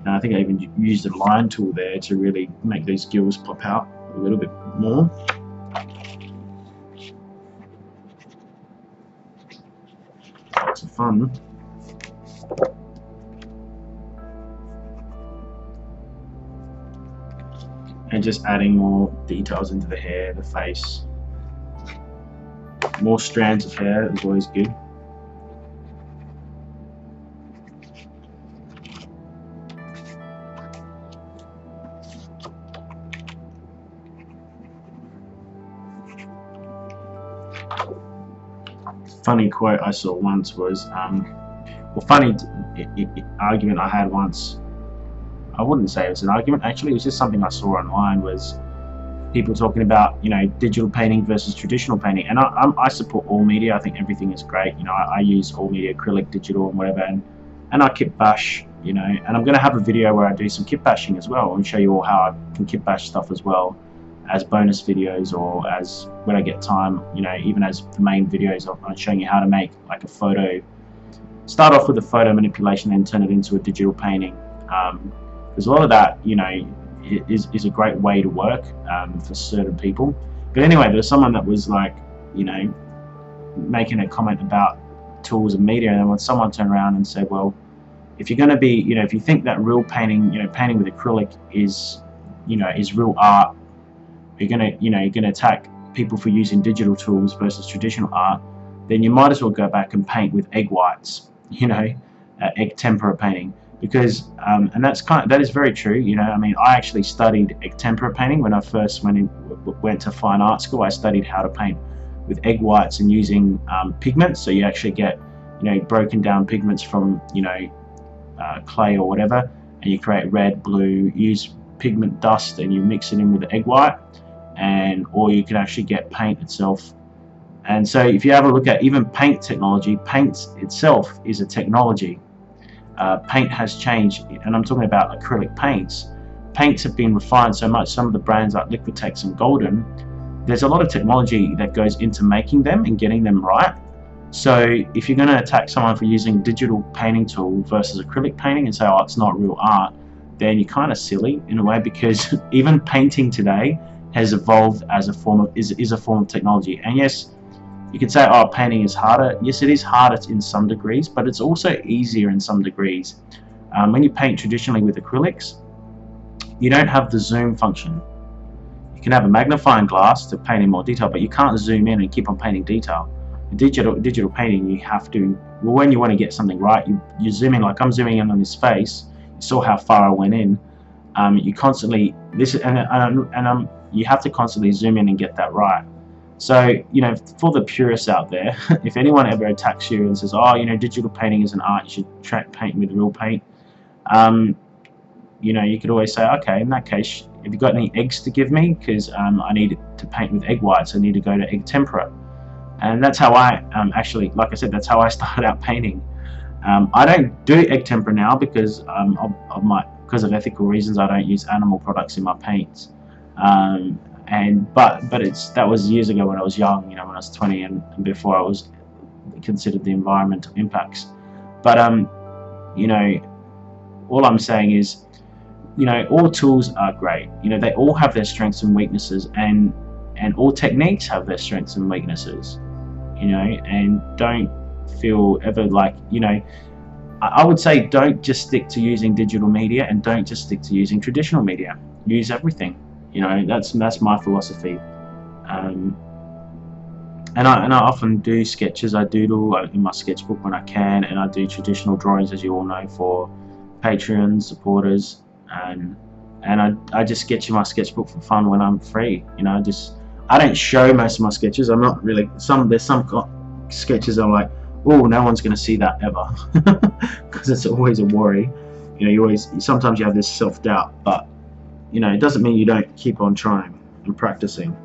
And I think I even used a line tool there to really make these gills pop out a little bit more. Lots of fun. And just adding more details into the hair, the face. More strands of hair is always good. Funny quote I saw once was, um, well, funny argument I had once. I wouldn't say it was an argument. Actually, it was just something I saw online. Was people talking about you know digital painting versus traditional painting. And I, I'm, i support all media. I think everything is great. You know I, I, use all media acrylic digital and whatever and, and I kit bash you know. And I'm going to have a video where I do some kit bashing as well and show you all how I can kit bash stuff as well as bonus videos or as when I get time you know even as the main videos I'm showing you how to make like a photo. Start off with a photo manipulation and turn it into a digital painting. Um, there's a lot of that you know is, is a great way to work um, for certain people. But anyway, there was someone that was like, you know, making a comment about tools and media, and then when someone turned around and said, well, if you're going to be, you know, if you think that real painting, you know, painting with acrylic is, you know, is real art, you're going to, you know, you're going to attack people for using digital tools versus traditional art, then you might as well go back and paint with egg whites, you know, uh, egg tempera painting because um, and that's kind of, that is very true you know I mean I actually studied tempera painting when I first went in went to fine art school. I studied how to paint with egg whites and using um, pigments. So you actually get you know broken down pigments from you know uh, clay or whatever and you create red blue use pigment dust and you mix it in with egg white and or you can actually get paint itself. And so if you have a look at even paint technology paint itself is a technology uh, paint has changed, and I'm talking about acrylic paints. Paints have been refined so much, some of the brands like Liquitex and Golden, there's a lot of technology that goes into making them and getting them right. So if you're going to attack someone for using digital painting tool versus acrylic painting and say, oh, it's not real art, then you're kind of silly in a way because even painting today has evolved as a form of is, is a form of technology. And yes, you could say, oh, painting is harder. Yes, it is harder in some degrees, but it's also easier in some degrees. Um, when you paint traditionally with acrylics, you don't have the zoom function. You can have a magnifying glass to paint in more detail, but you can't zoom in and keep on painting detail. In digital digital painting, you have to. Well, when you want to get something right, you you zoom in. Like I'm zooming in on his face. You saw how far I went in. Um, you constantly this and and, and um, you have to constantly zoom in and get that right. So, you know, for the purists out there, if anyone ever attacks you and says, oh, you know, digital painting is an art, you should try paint with real paint, um, you know, you could always say, okay, in that case, have you got any eggs to give me? Because um, I need to paint with egg whites, I need to go to egg tempera. And that's how I um, actually, like I said, that's how I started out painting. Um, I don't do egg tempera now because um, of, of, my because of ethical reasons. I don't use animal products in my paints. Um, and but but it's that was years ago when I was young you know when I was 20 and, and before I was considered the environmental impacts but um you know all I'm saying is you know all tools are great you know they all have their strengths and weaknesses and and all techniques have their strengths and weaknesses you you know, and don't feel ever like, you know, I would say don't just stick to using digital media and don't just stick to using traditional media. Use everything. You know, that's that's my philosophy. Um, and I and I often do sketches. I doodle in my sketchbook when I can, and I do traditional drawings, as you all know, for Patreon supporters, and and I I just sketch in my sketchbook for fun when I'm free. You know, just I don't show most of my sketches. I'm not really some there's some sketches I'm like oh, no one's going to see that ever, because it's always a worry. You know, you always sometimes you have this self doubt, but you know, it doesn't mean you don't keep on trying and practicing.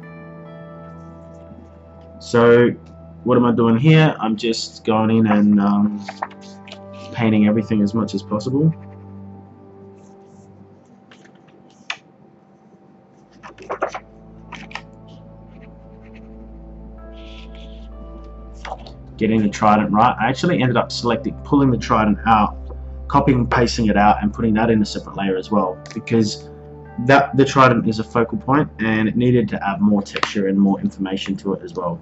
So, what am I doing here? I'm just going in and um, painting everything as much as possible. getting the trident right. I actually ended up selecting, pulling the trident out, copying and pasting it out and putting that in a separate layer as well because that the trident is a focal point and it needed to add more texture and more information to it as well.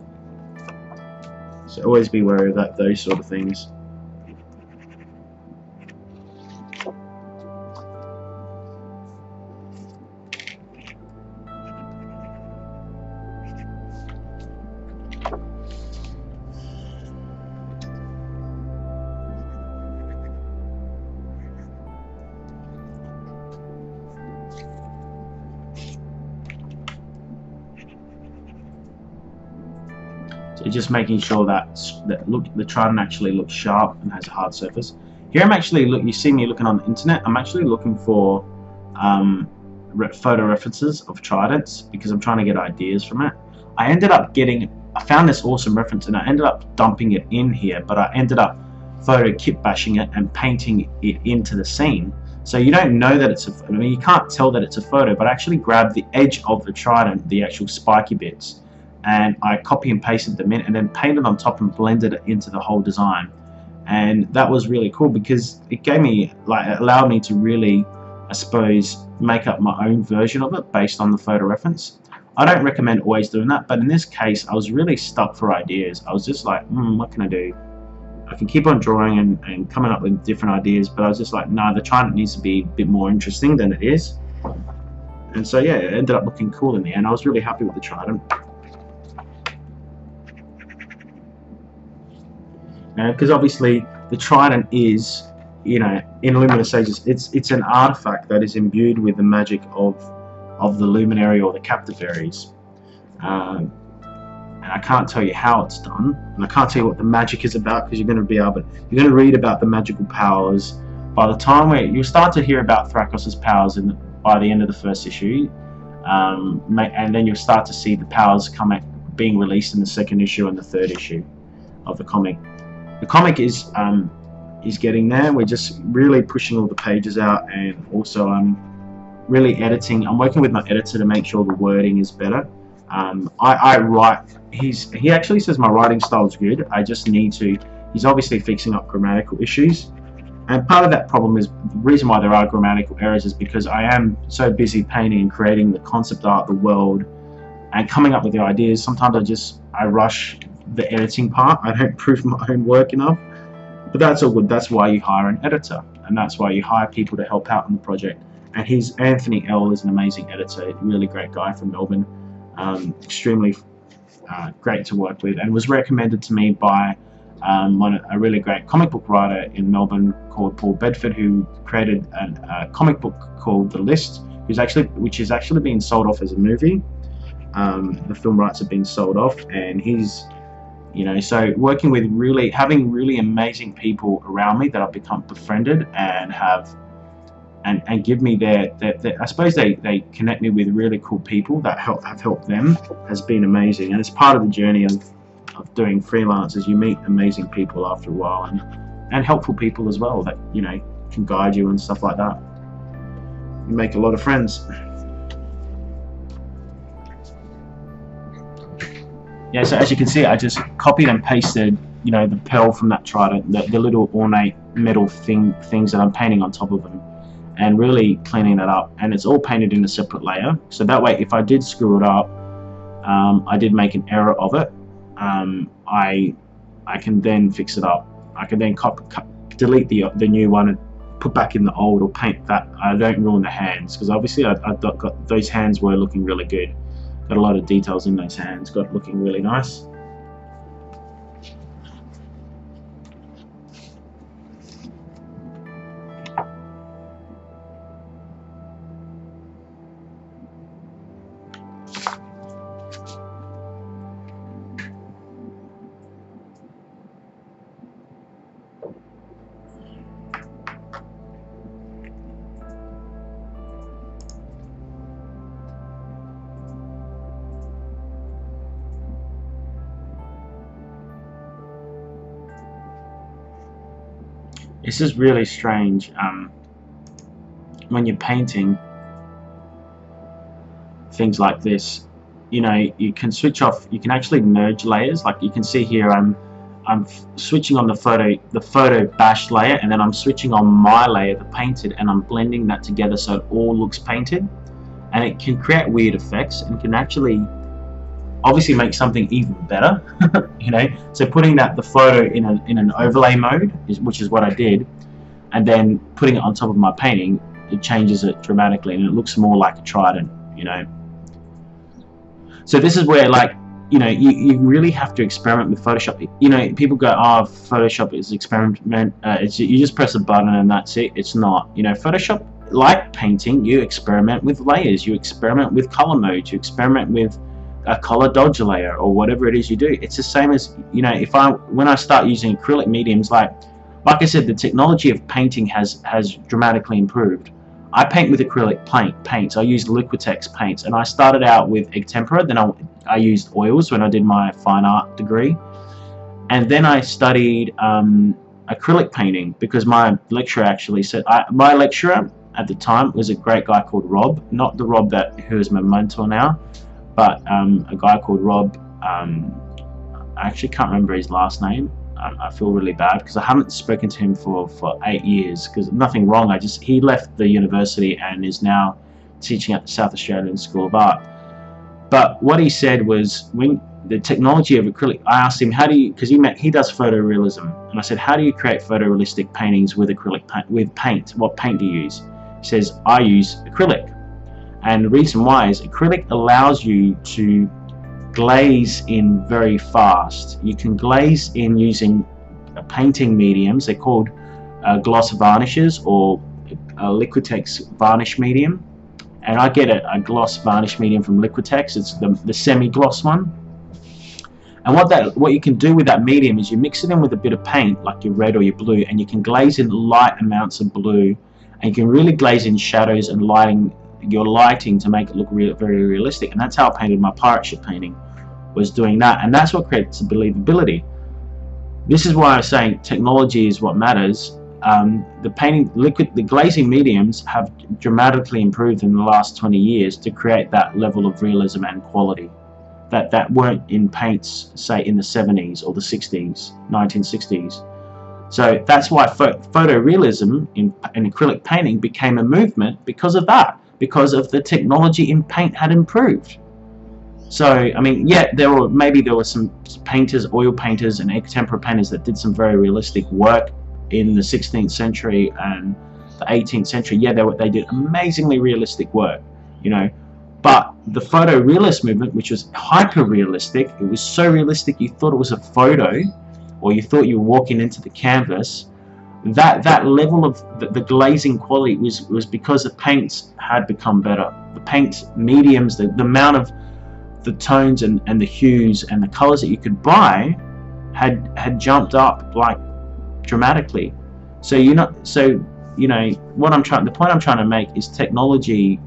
So always be wary of that, those sort of things. Just making sure that that look the trident actually looks sharp and has a hard surface. Here I'm actually look. You see me looking on the internet. I'm actually looking for um, photo references of tridents because I'm trying to get ideas from it. I ended up getting. I found this awesome reference and I ended up dumping it in here, but I ended up photo kit bashing it and painting it into the scene. So you don't know that it's a. I mean, you can't tell that it's a photo, but I actually grabbed the edge of the trident, the actual spiky bits, and I copy and pasted them in and then painted on top and blended it into the whole design. And that was really cool because it gave me like it allowed me to really I suppose make up my own version of it based on the photo reference. I don't recommend always doing that but in this case I was really stuck for ideas. I was just like hmm what can I do? I can keep on drawing and, and coming up with different ideas but I was just like no nah, the trident needs to be a bit more interesting than it is. And so yeah it ended up looking cool in the end. I was really happy with the trident because uh, obviously the trident is, you know, in Luminous Ages, it's it's an artifact that is imbued with the magic of of the luminary or the captivaries. Um, and I can't tell you how it's done, and I can't tell you what the magic is about because you're going to be able, you're going to read about the magical powers. By the time where you start to hear about Thrakos's powers in the, by the end of the first issue, um, and then you'll start to see the powers coming being released in the second issue and the third issue of the comic the comic is um, is getting there. We're just really pushing all the pages out, and also I'm really editing. I'm working with my editor to make sure the wording is better. Um, I, I write. He's he actually says my writing style is good. I just need to. He's obviously fixing up grammatical issues. And part of that problem is the reason why there are grammatical errors is because I am so busy painting and creating the concept art, the world, and coming up with the ideas. Sometimes I just I rush the editing part. I don't prove my own work enough. But that's all good. That's why you hire an editor, and that's why you hire people to help out on the project. And he's Anthony L is an amazing editor, really great guy from Melbourne, um, extremely uh, great to work with, and was recommended to me by um, one, a really great comic book writer in Melbourne called Paul Bedford, who created a, comic book called The List, who's actually which is actually being sold off as a movie. Um, the film rights have been sold off, and he's you know so working with really having really amazing people around me that I've become befriended and have and, and give me their, their, their, I suppose they, they connect me with really cool people that help have helped them has been amazing. And it's part of the journey of, of doing freelance is you meet amazing people after a while and and helpful people as well that you know can guide you and stuff like that. You make a lot of friends yeah, so as you can see, I just copied and pasted, you know, the pearl from that trident, the, the little ornate metal thing things that I'm painting on top of them, and really cleaning that up. And it's all painted in a separate layer, so that way, if I did screw it up, um, I did make an error of it. um, I I can then fix it up. I can then cop, cop, delete the the new one and put back in the old or paint that. I don't ruin the hands because obviously I, I got those hands were looking really good. Got a lot of details in those hands. Got looking really nice. This is really strange um, when you're painting things like this you know you can switch off you can actually merge layers. Like you can see here I'm I'm switching on the photo the photo bash layer and then I'm switching on my layer the painted and I'm blending that together so it all looks painted. And it can create weird effects and can actually obviously make something even better you know? So putting that the photo in, a, in an overlay mode is, which is what I did and then putting it on top of my painting it changes it dramatically and it looks more like a trident you know? So this is where like you know you, you really have to experiment with Photoshop. You know people go oh Photoshop is experiment uh, it's, you just press a button and that's it. It's not. You know Photoshop like painting you experiment with layers you experiment with color modes you experiment with a color dodge layer or whatever it is you do. It's the same as you know if I when I start using acrylic mediums like like I said the technology of painting has has dramatically improved. I paint with acrylic paint paints. I use Liquitex paints and I started out with egg tempera then I, I used oils when I did my fine art degree and then I studied um, acrylic painting because my lecturer actually said I, my lecturer at the time was a great guy called Rob not the Rob that who is my mentor now but um, a guy called Rob, um, I actually can't remember his last name. Um, I feel really bad because I haven't spoken to him for, for eight years because nothing wrong. I just he left the university and is now teaching at the South Australian School of Art. But what he said was when the technology of acrylic, I asked him how do you because he met he does photorealism and I said how do you create photorealistic paintings with acrylic with paint? What paint do you use? He says I use acrylic. And the reason why is acrylic allows you to glaze in very fast. You can glaze in using painting mediums. They're called uh, gloss varnishes or a Liquitex varnish medium. And I get a, a gloss varnish medium from Liquitex. It's the, the semi-gloss one. And what that what you can do with that medium is you mix it in with a bit of paint, like your red or your blue, and you can glaze in light amounts of blue, and you can really glaze in shadows and lighting your lighting to make it look real, very realistic. And that's how I painted my pirate ship painting was doing that. And that's what creates believability. This is why I'm saying technology is what matters. Um, the painting liquid the glazing mediums have dramatically improved in the last 20 years to create that level of realism and quality that that weren't in paints say in the 70s or the 60s 1960s so that's why photorealism in, in acrylic painting became a movement because of that because of the technology in paint had improved. So, I mean, yeah, there were maybe there were some painters, oil painters and tempera painters that did some very realistic work in the 16th century and the 18th century. Yeah, they, were, they did amazingly realistic work, you know. But the photorealist movement, which was hyper-realistic, it was so realistic you thought it was a photo, or you thought you were walking into the canvas, that that level of the, the, glazing quality was was because the paints had become better. The paint mediums the, the amount of the tones and, and the hues and the colors that you could buy had had jumped up like dramatically. So you know so you know what I'm trying the point I'm trying to make is technology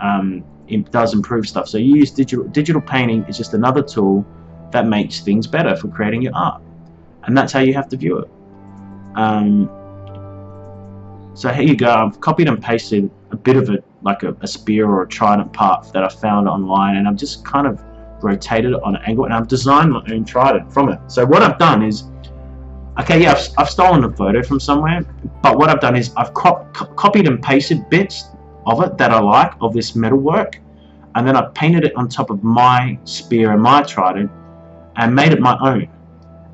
um, it does improve stuff. So you use digital digital painting is just another tool that makes things better for creating your art. And that's how you have to view it um, so here you go. I've copied and pasted a bit of it, like a, a, spear or a trident part that I found online, and I've just kind of rotated it on an angle, and I've designed my own trident from it. So what I've done is, okay, yeah, I've, I've stolen a photo from somewhere, but what I've done is I've co copied and pasted bits of it that I like, of this metal work, and then I painted it on top of my spear and my trident, and made it my own.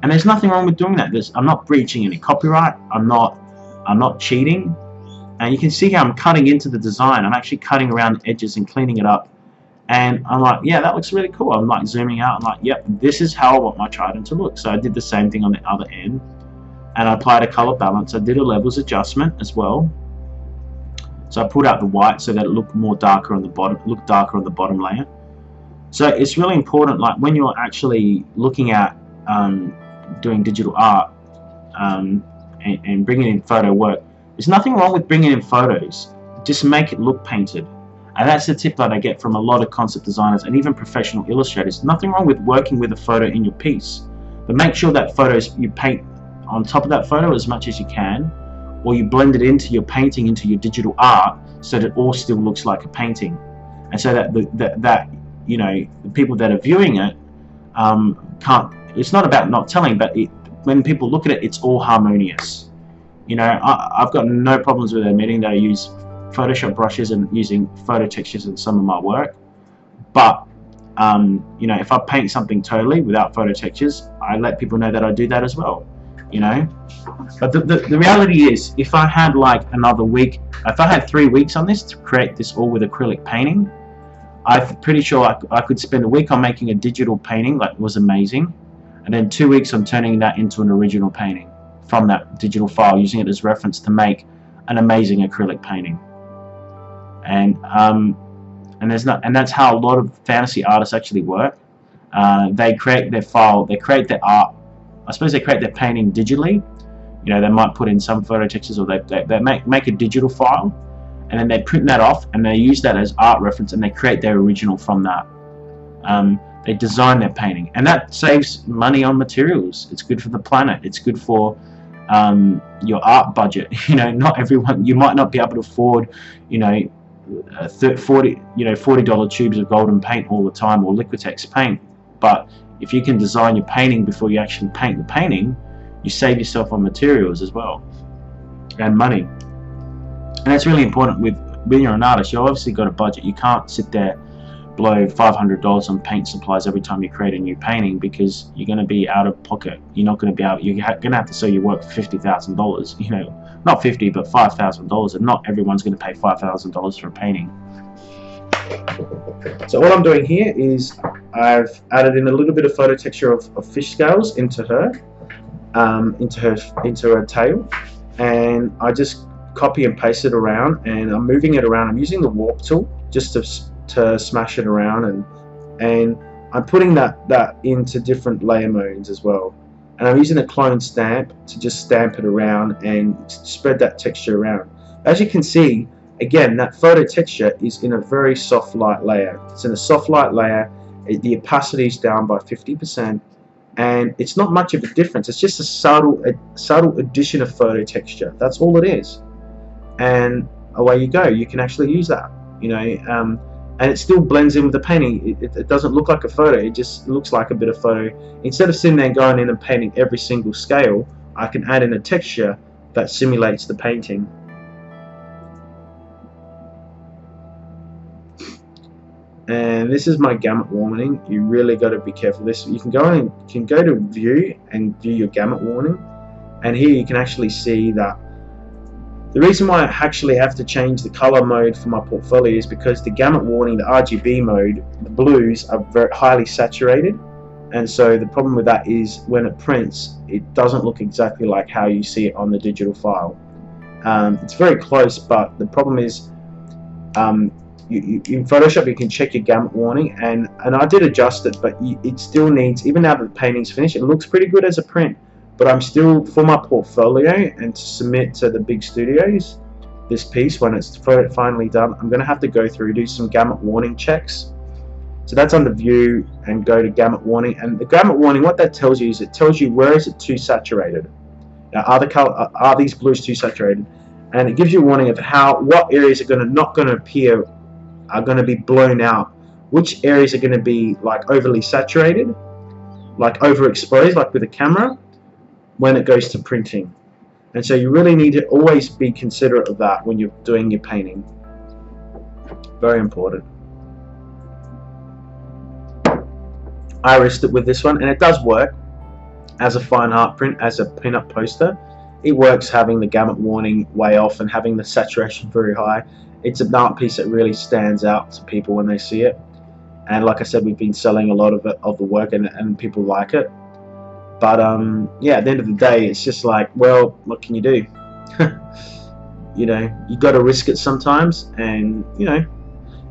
And there's nothing wrong with doing that. There's, I'm not breaching any copyright. I'm not I'm not cheating. And you can see how I'm cutting into the design. I'm actually cutting around the edges and cleaning it up. And I'm like, yeah, that looks really cool. I'm like zooming out. I'm like, yep, this is how I want my trident to look. So I did the same thing on the other end. And I applied a color balance. I did a levels adjustment as well. So I pulled out the white so that it looked more darker on the bottom, looked darker on the bottom layer. So it's really important, like when you're actually looking at um, doing digital art um, and, and bringing in photo work, there's nothing wrong with bringing in photos. Just make it look painted. And that's the tip that I get from a lot of concept designers and even professional illustrators. Nothing wrong with working with a photo in your piece, but make sure that photos you paint on top of that photo as much as you can, or you blend it into your painting, into your digital art, so that it all still looks like a painting, and so that the, that, that you know the people that are viewing it um, can't. It's not about not telling, but it, when people look at it, it's all harmonious. You know, I, I've got no problems with admitting that I use Photoshop brushes and using photo textures in some of my work, but um, you know, if I paint something totally without photo textures, I let people know that I do that as well. You know, but the, the, the reality is, if I had like another week, if I had three weeks on this to create this all with acrylic painting, I'm pretty sure I, I could spend a week on making a digital painting that was amazing, and then two weeks I'm turning that into an original painting from that digital file, using it as reference to make an amazing acrylic painting. And um, and there's not, and that's how a lot of fantasy artists actually work. Uh, they create their file, they create their art. I suppose they create their painting digitally. You know, they might put in some photo textures, or they, they, they make make a digital file, and then they print that off and they use that as art reference and they create their original from that. Um, they design their painting and that saves money on materials. It's good for the planet. It's good for um, your art budget. You know, not everyone. You might not be able to afford, you know, 40 you know 40 dollar tubes of golden paint all the time or Liquitex paint. But if you can design your painting before you actually paint the painting, you save yourself on materials as well and money and that's really important with when you're an artist you obviously got a budget you can't sit there blow $500 on paint supplies every time you create a new painting because you're going to be out of pocket. You're not going to be able you're going to have to sell your work for $50,000 you know. Not 50 but $5,000 and not everyone's going to pay $5,000 for a painting. So what I'm doing here is I've added in a little bit of photo texture of, of fish scales into her um, into her into her tail and I just copy and paste it around and I'm moving it around. I'm using the warp tool just to, to smash it around and and I'm putting that, that into different layer modes as well. And I'm using a clone stamp to just stamp it around and spread that texture around. As you can see, again, that photo texture is in a very soft light layer. It's in a soft light layer. The opacity is down by 50% and it's not much of a difference. It's just a subtle, a subtle addition of photo texture. That's all it is and away you go. You can actually use that, you know, um, and it still blends in with the painting. It, it, doesn't look like a photo. It just looks like a bit of photo. Instead of sitting there going in and painting every single scale, I can add in a texture that simulates the painting. and this is my gamut warning you really got to be careful this you can go and you can go to view and view your gamut warning and here you can actually see that the reason why I actually have to change the color mode for my portfolio is because the gamut warning, the RGB mode, the blues are very highly saturated and so the problem with that is when it prints it doesn't look exactly like how you see it on the digital file. Um, it's very close but the problem is um, you, you, in Photoshop you can check your gamut warning and, and I did adjust it but you, it still needs, even now that the painting's finished, it looks pretty good as a print but I'm still for my portfolio and to submit to the big studios this piece when it's finally done I'm gonna have to go through do some gamut warning checks. So that's under view and go to gamut warning. And the gamut warning what that tells you is it tells you where is it too saturated. Now are the color uh, are these blues too saturated? And it gives you a warning of how what areas are going to not going to appear are going to be blown out. Which areas are going to be like overly saturated? Like overexposed like with a camera when it goes to printing. And so you really need to always be considerate of that when you're doing your painting. Very important. I risked it with this one, and it does work as a fine art print, as a pin-up poster. It works having the gamut warning way off and having the saturation very high. It's an art piece that really stands out to people when they see it. And like I said, we've been selling a lot of it, of the work, and, and people like it. But um, yeah, at the end of the day, it's just like, well, what can you do? you know, you got to risk it sometimes, and you know,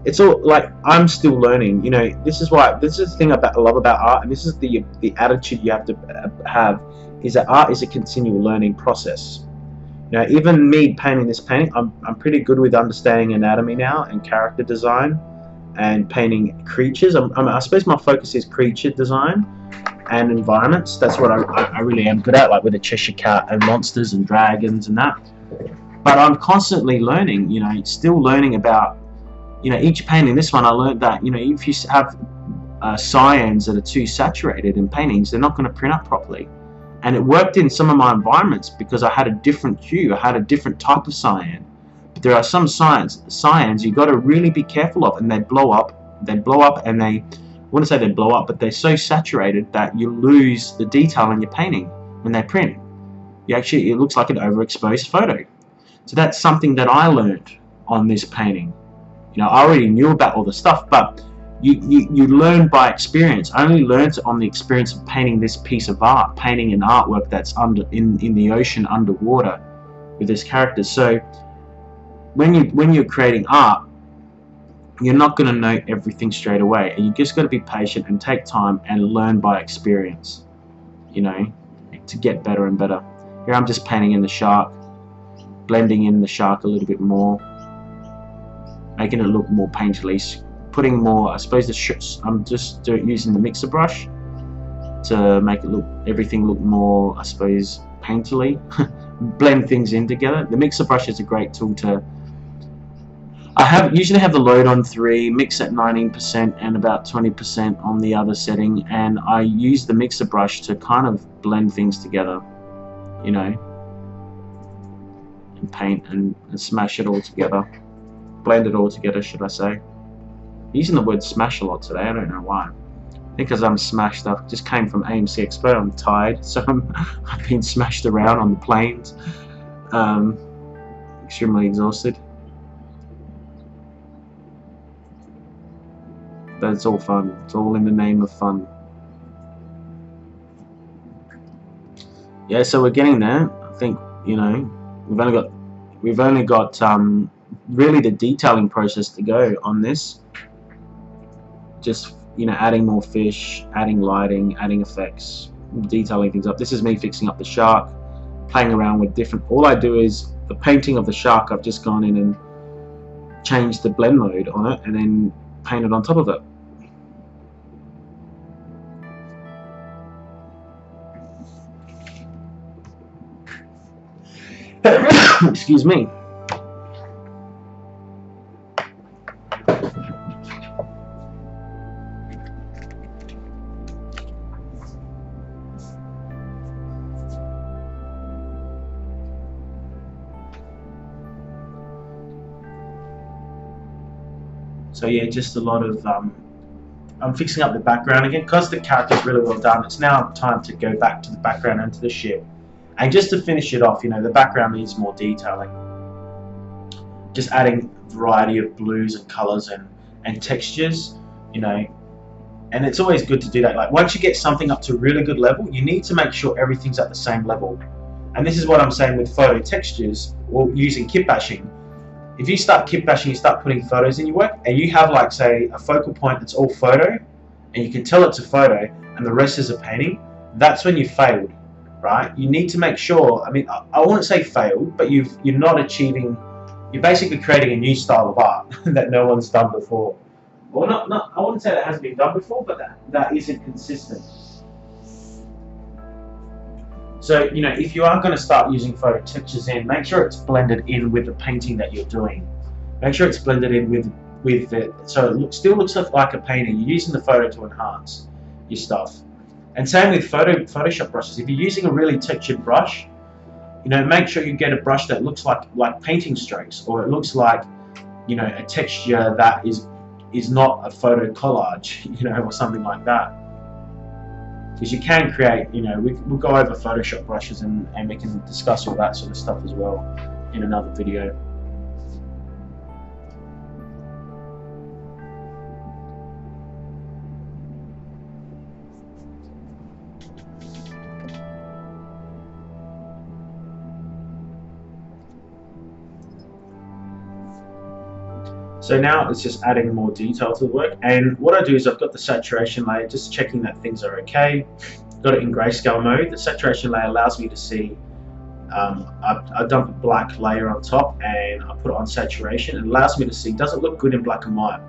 it's all like I'm still learning. You know, this is why this is the thing about I love about art, and this is the the attitude you have to have is that art is a continual learning process. You know, even me painting this painting, I'm I'm pretty good with understanding anatomy now and character design, and painting creatures. I'm, I'm, i suppose my focus is creature design and environments. That's what I, I really am good at, like with the Cheshire Cat and monsters and dragons and that. But I'm constantly learning. You know, still learning about you know, each painting, this one I learned that, you know, if you have uh, cyans that are too saturated in paintings, they're not going to print up properly. And it worked in some of my environments because I had a different hue, I had a different type of cyan. There are some signs cyans you got to really be careful of, and they blow up. They blow up, and they, I wouldn't say they blow up, but they're so saturated that you lose the detail in your painting when they print. You actually, it looks like an overexposed photo. So that's something that I learned on this painting. You know, I already knew about all the stuff, but you, you, you learn by experience. I only learned on the experience of painting this piece of art, painting an artwork that's under in, in the ocean underwater with this character. So when you when you're creating art, you're not going to know everything straight away, and you just got to be patient and take time and learn by experience. You know, to get better and better. Here I'm just painting in the shark, blending in the shark a little bit more making it look more painterly, putting more, I suppose the I'm just using the mixer brush to make it look, everything look more, I suppose, painterly, blend things in together. The mixer brush is a great tool to, I have usually have the load on 3, mix at 19% and about 20% on the other setting, and I use the mixer brush to kind of blend things together, you know, and paint and, and smash it all together blend it all together, should I say. using the word smash a lot today, I don't know why. Because I'm smashed up, just came from AMC Expo, I'm tired, so I'm, I've been smashed around on the planes. Um, extremely exhausted. But it's all fun. It's all in the name of fun. Yeah, so we're getting there. I think, you know, we've only got we've only got um, really the detailing process to go on this. Just you know, adding more fish, adding lighting, adding effects, detailing things up. This is me fixing up the shark, playing around with different. All I do is the painting of the shark. I've just gone in and changed the blend mode on it, and then painted on top of it. Excuse me. So yeah, just a lot of um, I'm fixing up the background again because the character's really well done. It's now time to go back to the background and to the ship. And just to finish it off, you know, the background needs more detailing. Just adding variety of blues and colors and, and textures, you know, and it's always good to do that. Like once you get something up to a really good level, you need to make sure everything's at the same level. And this is what I'm saying with photo textures or using kit bashing if you start kit bashing, you start putting photos in your work, and you have like say a focal point that's all photo, and you can tell it's a photo, and the rest is a painting, that's when you failed, right? You need to make sure. I mean, I, I wouldn't say failed, but you've you're not achieving. You're basically creating a new style of art that no one's done before. Well, not, not I wouldn't say that hasn't been done before, but that, that isn't consistent. So, you know, if you are going to start using photo textures in, make sure it's blended in with the painting that you're doing. Make sure it's blended in with with it, so it look, still looks like a painting. You're using the photo to enhance your stuff. And same with photo Photoshop brushes. If you're using a really textured brush, you know, make sure you get a brush that looks like like painting strokes, or it looks like, you know, a texture that is is not a photo collage, you know, or something like that. because you can create, you know, we, we'll go over Photoshop brushes and, and we can discuss all that sort of stuff as well in another video. So now it's just adding more detail to the work. And what I do is I've got the saturation layer, just checking that things are okay. Got it in grayscale mode. The saturation layer allows me to see, um, I, I, dump a black layer on top and I put it on saturation. It allows me to see, does it look good in black and white?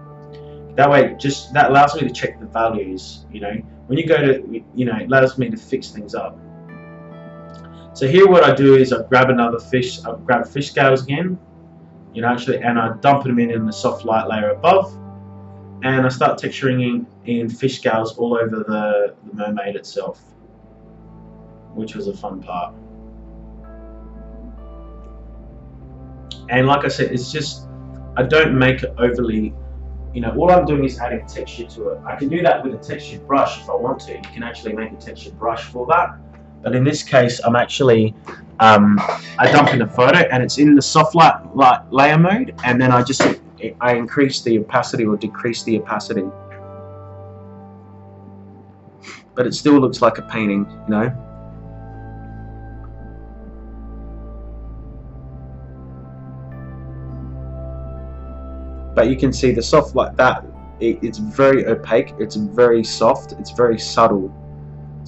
That way, just that allows me to check the values, you know. When you go to, you know, it allows me to fix things up. So here what I do is I grab another fish, I grab fish scales again, you know actually and I dump them in in the soft light layer above and I start texturing in, in fish scales all over the, the mermaid itself which was a fun part. And like I said it's just I don't make it overly you know all I'm doing is adding texture to it. I can do that with a textured brush if I want to. You can actually make a textured brush for that but in this case I'm actually um, I dump in a photo and it's in the soft light, light layer mode. And then I just I increase the opacity or decrease the opacity. But it still looks like a painting you know? But you can see the soft like that it, it's very opaque. It's very soft. It's very subtle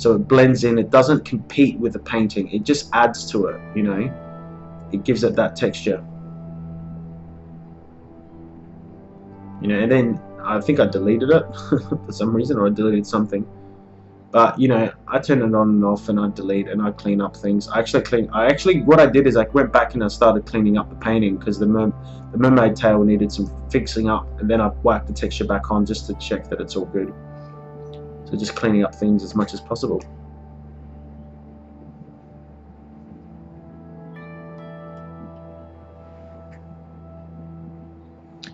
so it blends in. It doesn't compete with the painting. It just adds to it you know? It gives it that texture. You know and then I think I deleted it for some reason or I deleted something. But you know I turn it on and off and I delete and I clean up things. I actually clean I actually what I did is I went back and I started cleaning up the painting because the, mer the mermaid tail needed some fixing up and then I whacked the texture back on just to check that it's all good so just cleaning up things as much as possible.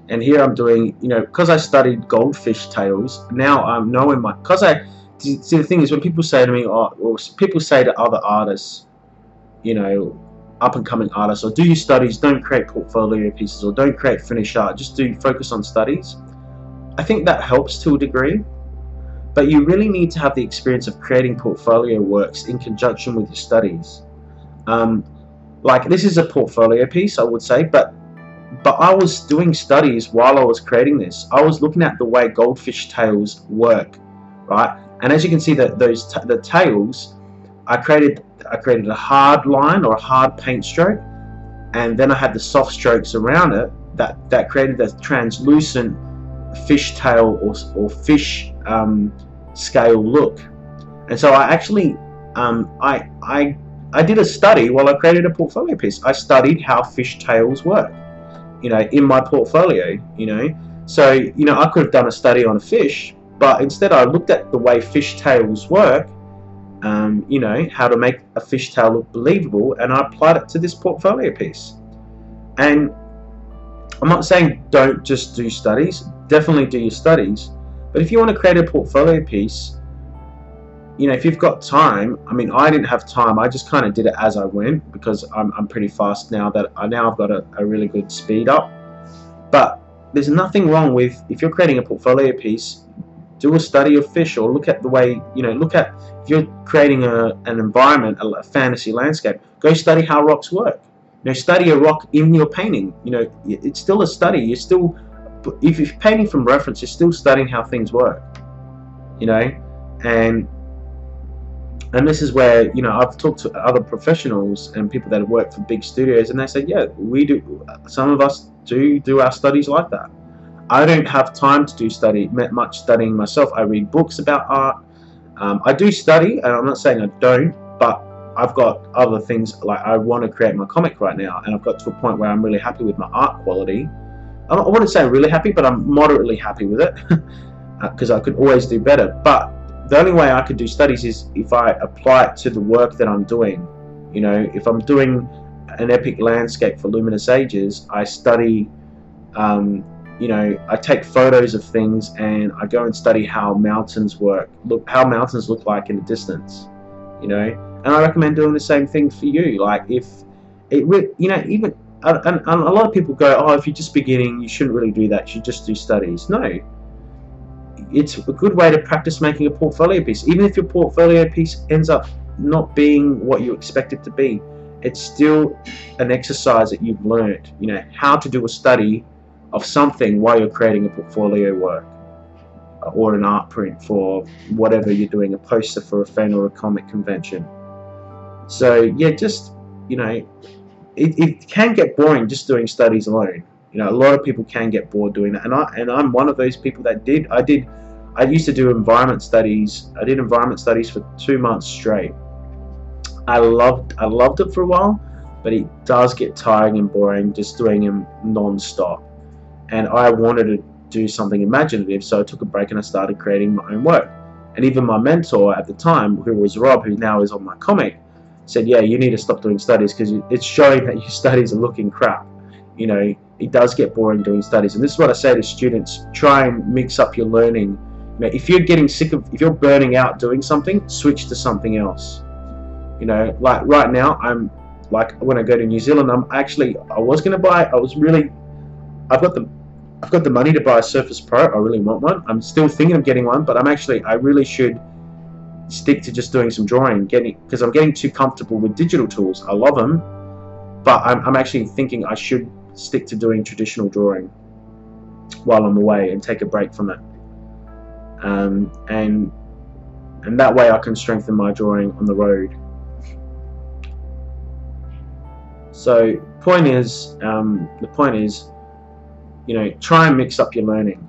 And here I'm doing, you know, because I studied goldfish tails, now I'm knowing my, because I, see the thing is when people say to me, oh, or, or people say to other artists, you know, up and coming artists, or do your studies, don't create portfolio pieces, or don't create finished art, just do focus on studies. I think that helps to a degree, but you really need to have the experience of creating portfolio works in conjunction with your studies. Um, like this is a portfolio piece, I would say, but but I was doing studies while I was creating this. I was looking at the way goldfish tails work, right? And as you can see, that those the tails, I created I created a hard line or a hard paint stroke, and then I had the soft strokes around it that that created a translucent fish tail or, or fish um, scale look. And so I actually, um, I, I, I did a study while I created a portfolio piece. I studied how fish tails work, you know, in my portfolio, you know. So, you know, I could have done a study on a fish, but instead I looked at the way fish tails work, um, you know, how to make a fish tail look believable, and I applied it to this portfolio piece. And I'm not saying don't just do studies, definitely do your studies, but if you want to create a portfolio piece, you know, if you've got time, I mean, I didn't have time. I just kind of did it as I went because I'm, I'm pretty fast now that I now I've got a, a really good speed up. But there's nothing wrong with if you're creating a portfolio piece, do a study of fish or look at the way you know. Look at if you're creating a, an environment, a, a fantasy landscape. Go study how rocks work. You know, study a rock in your painting. You know, it's still a study. You're still if you're painting from reference, you're still studying how things work. You know, and and this is where you know I've talked to other professionals and people that have worked for big studios, and they said, yeah, we do. Some of us do do our studies like that. I don't have time to do study much studying myself. I read books about art. Um, I do study, and I'm not saying I don't, but I've got other things like I want to create my comic right now, and I've got to a point where I'm really happy with my art quality I wouldn't say really happy, but I'm moderately happy with it because uh, I could always do better. But the only way I could do studies is if I apply it to the work that I'm doing. You know, if I'm doing an epic landscape for Luminous Ages, I study um, you know, I take photos of things and I go and study how mountains work, look how mountains look like in the distance, you know. And I recommend doing the same thing for you. Like if it, you know, even and, and a lot of people go, oh, if you're just beginning, you shouldn't really do that. You should just do studies. No, it's a good way to practice making a portfolio piece. Even if your portfolio piece ends up not being what you expect it to be, it's still an exercise that you've learned. You know how to do a study of something while you're creating a portfolio work uh, or an art print for whatever you're doing, a poster for a fan or a comic convention. So yeah, just you know, it, it can get boring just doing studies alone. You know, a lot of people can get bored doing that, and I and I'm one of those people that did. I did. I used to do environment studies. I did environment studies for two months straight. I loved I loved it for a while, but it does get tiring and boring just doing them non-stop and I wanted to do something imaginative so I took a break and I started creating my own work and even my mentor at the time who was Rob who now is on my comic said yeah you need to stop doing studies because it's showing that your studies are looking crap you know it does get boring doing studies and this is what I say to students try and mix up your learning you know, if you're getting sick of if you're burning out doing something switch to something else you know like right now I'm like when I go to New Zealand I'm actually I was gonna buy I was really I've got the I've got the money to buy a Surface Pro. I really want one. I'm still thinking of getting one, but I'm actually I really should stick to just doing some drawing, getting because I'm getting too comfortable with digital tools. I love them, but I'm, I'm actually thinking I should stick to doing traditional drawing while I'm away and take a break from it. Um, and and that way I can strengthen my drawing on the road. So point is, um, the point is, you know try and mix up your learning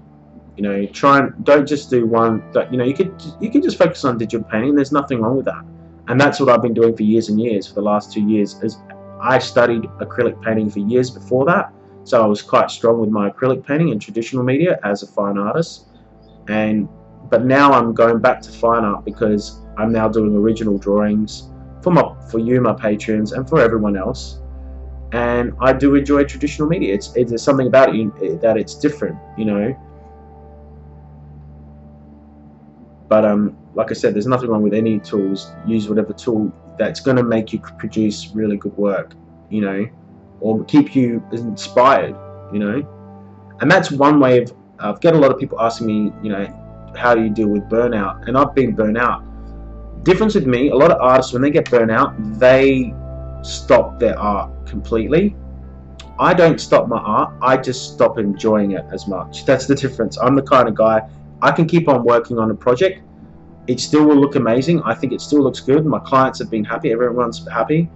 you know try and don't just do one that you know you could you can just focus on digital painting there's nothing wrong with that. And that's what I've been doing for years and years for the last two years is I studied acrylic painting for years before that. So I was quite strong with my acrylic painting and traditional media as a fine artist. And but now I'm going back to fine art because I'm now doing original drawings for my for you my patrons and for everyone else. And I do enjoy traditional media. It's, it's there's something about it that it's different, you know. But um, like I said, there's nothing wrong with any tools. Use whatever tool that's going to make you produce really good work, you know, or keep you inspired, you know. And that's one way of. I've got a lot of people asking me, you know, how do you deal with burnout? And I've been burnt out. Difference with me, a lot of artists when they get burnt out, they stop their art completely. I don't stop my art, I just stop enjoying it as much. That's the difference. I'm the kind of guy, I can keep on working on a project. It still will look amazing. I think it still looks good. My clients have been happy, everyone's happy,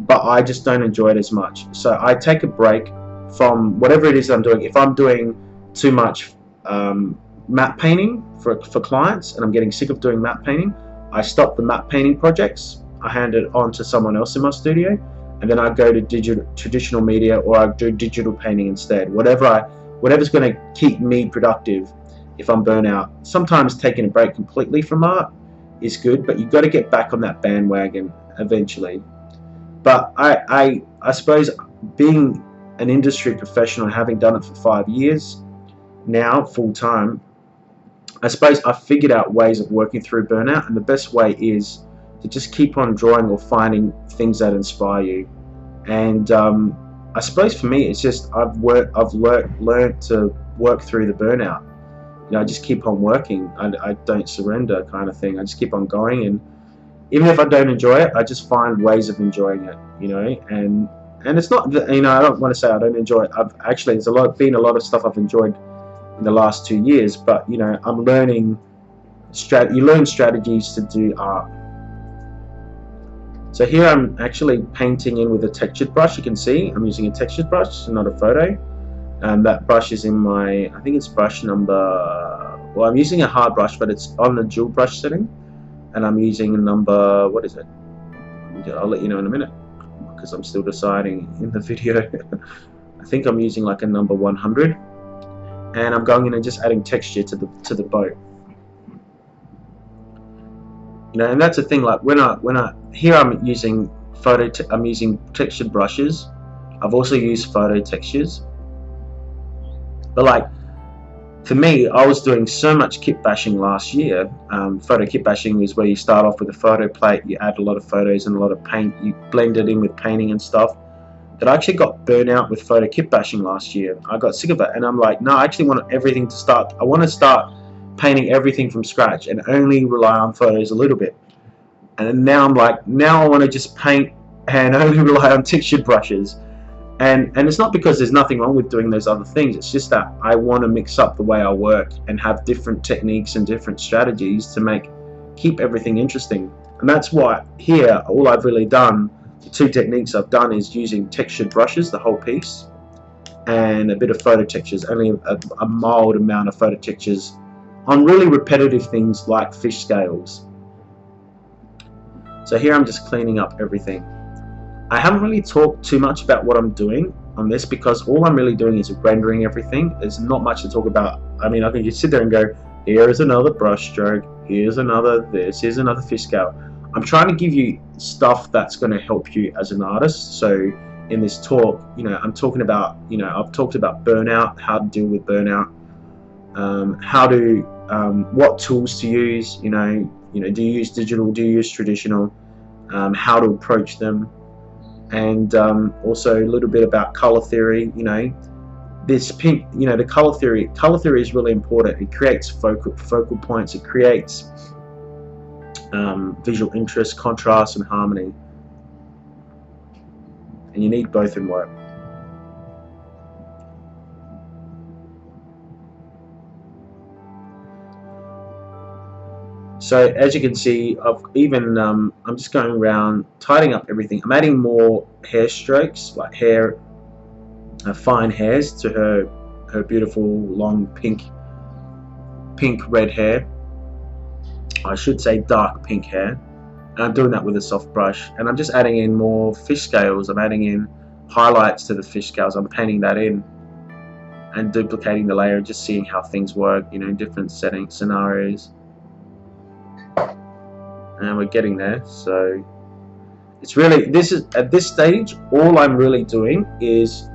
but I just don't enjoy it as much. So I take a break from whatever it is I'm doing. If I'm doing too much um, matte painting for, for clients and I'm getting sick of doing matte painting, I stop the matte painting projects I hand it on to someone else in my studio, and then I go to digital traditional media or I do digital painting instead. Whatever I, whatever's going to keep me productive. If I'm burnt out, sometimes taking a break completely from art is good, but you've got to get back on that bandwagon eventually. But I, I, I suppose being an industry professional, and having done it for five years now, full time, I suppose I figured out ways of working through burnout, and the best way is to just keep on drawing or finding things that inspire you. And um, I suppose for me, it's just I've worked, I've learned, learned to work through the burnout. You know, I just keep on working. I, I don't surrender, kind of thing. I just keep on going, and even if I don't enjoy it, I just find ways of enjoying it. You know, and and it's not that you know I don't want to say I don't enjoy it. I've actually there's a lot been a lot of stuff I've enjoyed in the last two years, but you know I'm learning. Strat- you learn strategies to do art so here I'm actually painting in with a textured brush. You can see I'm using a textured brush, not a photo. And that brush is in my, I think it's brush number, well I'm using a hard brush but it's on the dual brush setting. And I'm using a number, what is it? I'll let you know in a minute because I'm still deciding in the video. I think I'm using like a number 100 and I'm going in and just adding texture to the to the boat you know and that's the thing like when I when I here I'm using photo I'm using textured brushes I've also used photo textures But like for me, I was doing so much kit bashing last year. Um, photo kit bashing is where you start off with a photo plate, you add a lot of photos and a lot of paint, you blend it in with painting and stuff. That I actually got burnt out with photo kit bashing last year. I got sick of it, and I'm like, no, I actually want everything to start. I want to start painting everything from scratch and only rely on photos a little bit. And now I'm like, now I want to just paint and only rely on textured brushes and and it's not because there's nothing wrong with doing those other things. It's just that I want to mix up the way I work and have different techniques and different strategies to make keep everything interesting. And that's why here all I've really done the two techniques I've done is using textured brushes the whole piece and a bit of photo textures only a, a mild amount of photo textures on really repetitive things like fish scales. So here I'm just cleaning up everything I haven't really talked too much about what I'm doing on this because all I'm really doing is rendering everything. There's not much to talk about. I mean, I can just sit there and go, here is another brush stroke, here's another this, here's another fish scale. I'm trying to give you stuff that's going to help you as an artist. So in this talk, you know, I'm talking about, you know, I've talked about burnout, how to deal with burnout, um, how to, um, what tools to use, you know, you know, do you use digital, do you use traditional, um, how to approach them, and um, also a little bit about color theory. You know, this pink, you know, the color theory. Color theory is really important. It creates focal focal points. It creates um, visual interest, contrast, and harmony. And you need both in work. So as you can see, I've even um, I'm just going around tidying up everything. I'm adding more hair strokes, like hair, uh, fine hairs to her her beautiful long pink pink red hair. I should say dark pink hair. And I'm doing that with a soft brush. And I'm just adding in more fish scales. I'm adding in highlights to the fish scales. I'm painting that in and duplicating the layer, just seeing how things work, you know, in different settings, scenarios and we're getting there. So it's really this is at this stage all I'm really doing is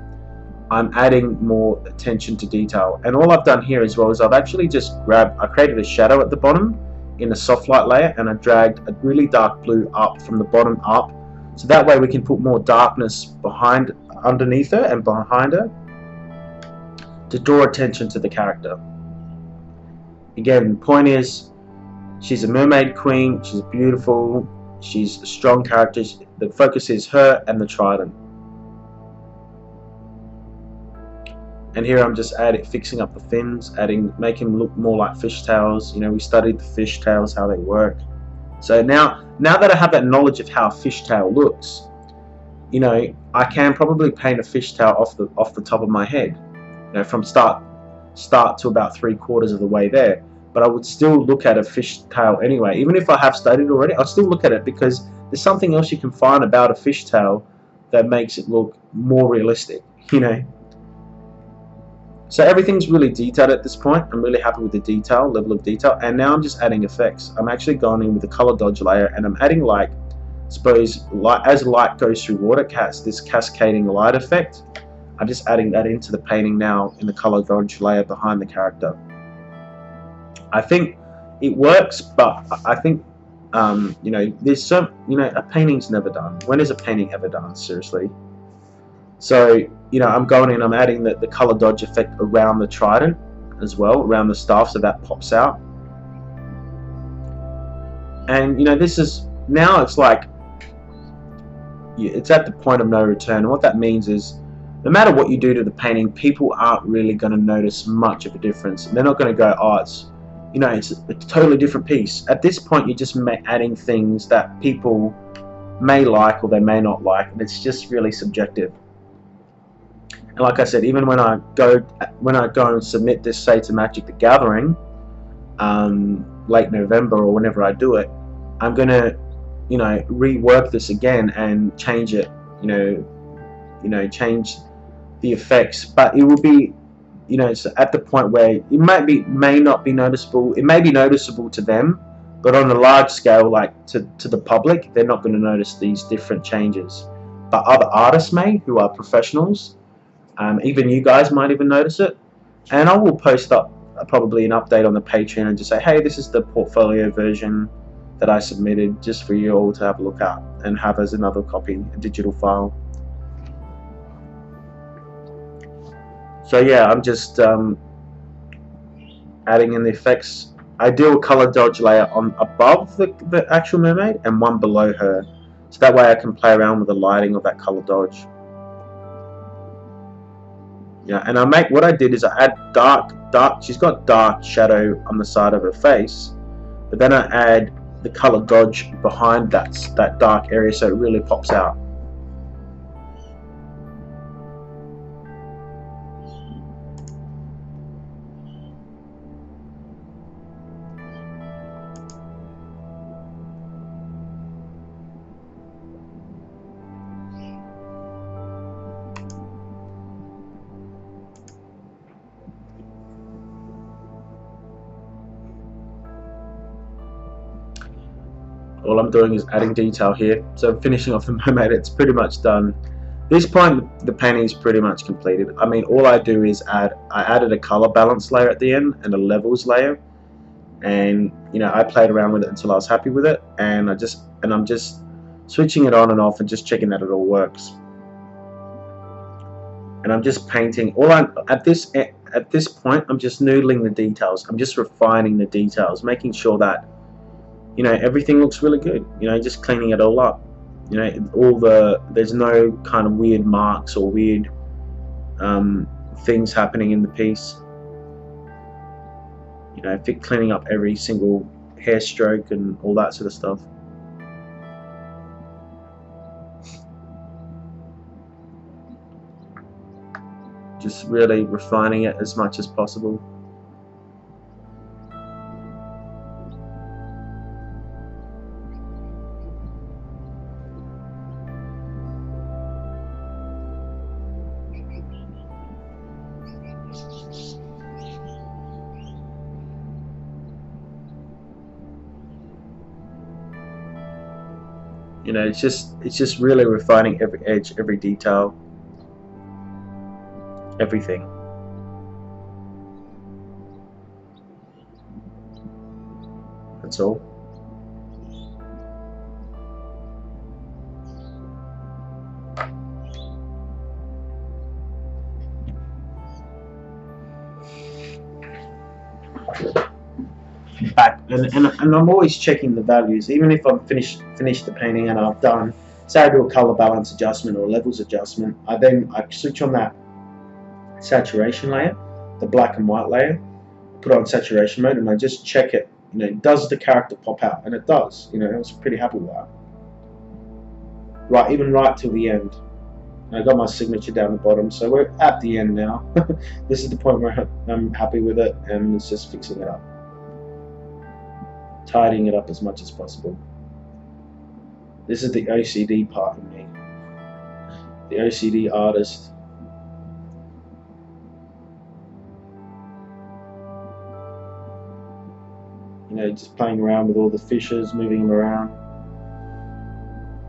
I'm adding more attention to detail. And all I've done here as well is I've actually just grabbed I created a shadow at the bottom in a soft light layer and I dragged a really dark blue up from the bottom up. So that way we can put more darkness behind underneath her and behind her to draw attention to the character. Again the point is She's a mermaid queen. She's beautiful. She's a strong character. The focus is her and the trident. And here I'm just adding, fixing up the fins, adding, making them look more like fish tails. You know, we studied the fish tails, how they work. So now, now that I have that knowledge of how a fish tail looks, you know, I can probably paint a fish tail off the off the top of my head. You know, from start start to about three quarters of the way there but I would still look at a fish tail anyway. Even if I have studied already, I'll still look at it because there's something else you can find about a fish tail that makes it look more realistic, you know. So everything's really detailed at this point. I'm really happy with the detail, level of detail, and now I'm just adding effects. I'm actually going in with the color dodge layer and I'm adding like, suppose light, as light goes through water, cats this cascading light effect. I'm just adding that into the painting now in the color dodge layer behind the character. I think it works, but I think um, you know there's some you know a painting's never done. When is a painting ever done? Seriously. So you know I'm going in, I'm adding the, the color dodge effect around the trident as well, around the staff, so that pops out. And you know this is now it's like it's at the point of no return. And what that means is no matter what you do to the painting, people aren't really going to notice much of a difference. They're not going to go, oh, it's you know, it's a totally different piece. At this point, you're just adding things that people may like or they may not like, and it's just really subjective. And like I said, even when I go when I go and submit this, say to Magic the Gathering, um, late November or whenever I do it, I'm gonna, you know, rework this again and change it. You know, you know, change the effects, but it will be you know, it's at the point where it might be may not be noticeable. It may be noticeable to them, but on a large scale, like to, to the public, they're not going to notice these different changes. But other artists may, who are professionals, um, even you guys might even notice it. and I will post up uh, probably an update on the Patreon and just say, hey, this is the portfolio version that I submitted just for you all to have a look at and have as another copy, a digital file. So yeah, I'm just um, adding in the effects. I do a color dodge layer on above the, the actual mermaid and one below her. So that way I can play around with the lighting of that color dodge. Yeah, and I make what I did is I add dark, dark. She's got dark shadow on the side of her face, but then I add the color dodge behind that that dark area so it really pops out. All I'm doing is adding detail here. So I'm finishing off the mermaid it's pretty much done. This point the painting is pretty much completed. I mean all I do is add I added a color balance layer at the end and a levels layer. And you know I played around with it until I was happy with it. And I just and I'm just switching it on and off and just checking that it all works. And I'm just painting all I at this at this point I'm just noodling the details. I'm just refining the details making sure that you know everything looks really good you know just cleaning it all up. You know all the there's no kind of weird marks or weird um, things happening in the piece. You know cleaning up every single hair stroke and all that sort of stuff. Just really refining it as much as possible know it's just it's just really refining every edge every detail. Everything. That's all and, and, and I'm always checking the values. Even if I've finished finished the painting and I've done say I do a color balance adjustment or levels adjustment I then I switch on that saturation layer the black and white layer put on saturation mode and I just check it. You know does the character pop out? And it does. You know I was pretty happy with that. Right even right till the end. I got my signature down the bottom so we're at the end now. This is the point where I'm happy with it and it's just fixing it up tidying it up as much as possible. This is the OCD part of me. The OCD artist. You know, just playing around with all the fishes, moving them around.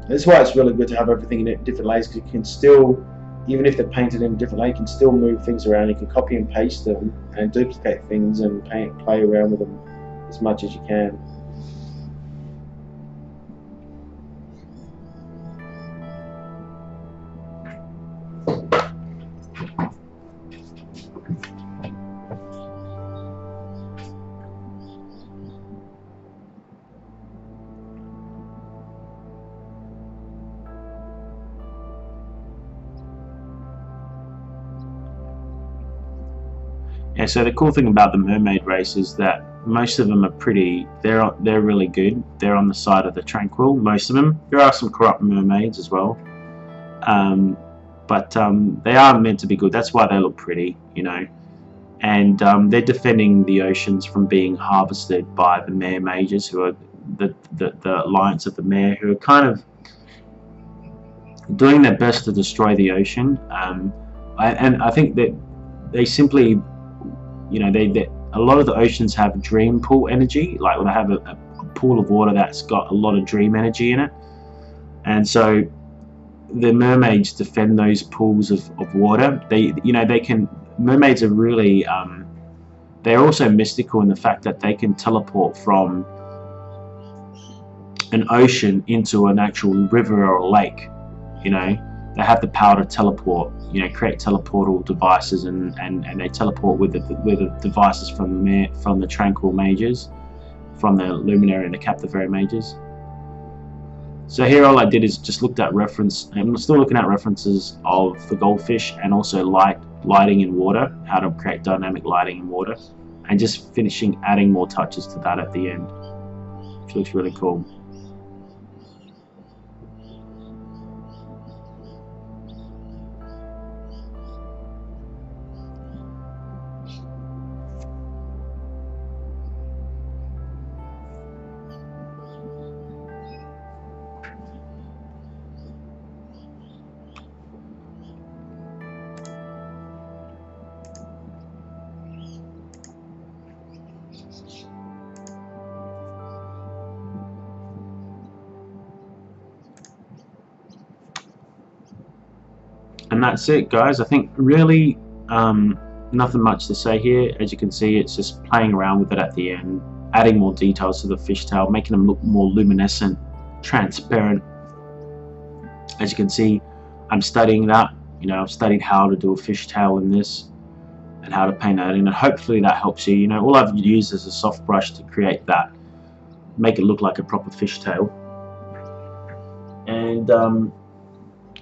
That's why it's really good to have everything in different layers because you can still, even if they're painted in a different layer, you can still move things around. You can copy and paste them and duplicate things and paint, play around with them as much as you can. So the cool thing about the mermaid race is that most of them are pretty. They're they're really good. They're on the side of the tranquil. Most of them. There are some corrupt mermaids as well, um, but um, they are meant to be good. That's why they look pretty, you know. And um, they're defending the oceans from being harvested by the mare mages, who are the, the the alliance of the mare, who are kind of doing their best to destroy the ocean. Um, I, and I think that they simply you know, they, they a lot of the oceans have dream pool energy, like when they have a, a pool of water that's got a lot of dream energy in it, and so the mermaids defend those pools of, of water. They, you know, they can mermaids are really um, they're also mystical in the fact that they can teleport from an ocean into an actual river or a lake. You know, they have the power to teleport. You know, create teleportal devices, and, and, and they teleport with the with the devices from the from the tranquil mages, from the luminary and the captivary mages. So here all I did is just looked at reference, I'm still looking at references of the goldfish and also light lighting in water, how to create dynamic lighting in water, and just finishing adding more touches to that at the end, which looks really cool. And that's it guys. I think really um, nothing much to say here. As you can see it's just playing around with it at the end adding more details to the fishtail making them look more luminescent transparent. As you can see I'm studying that. You know I've studied how to do a fishtail in this and how to paint that in and hopefully that helps you. You know all I've used is a soft brush to create that make it look like a proper fishtail and um,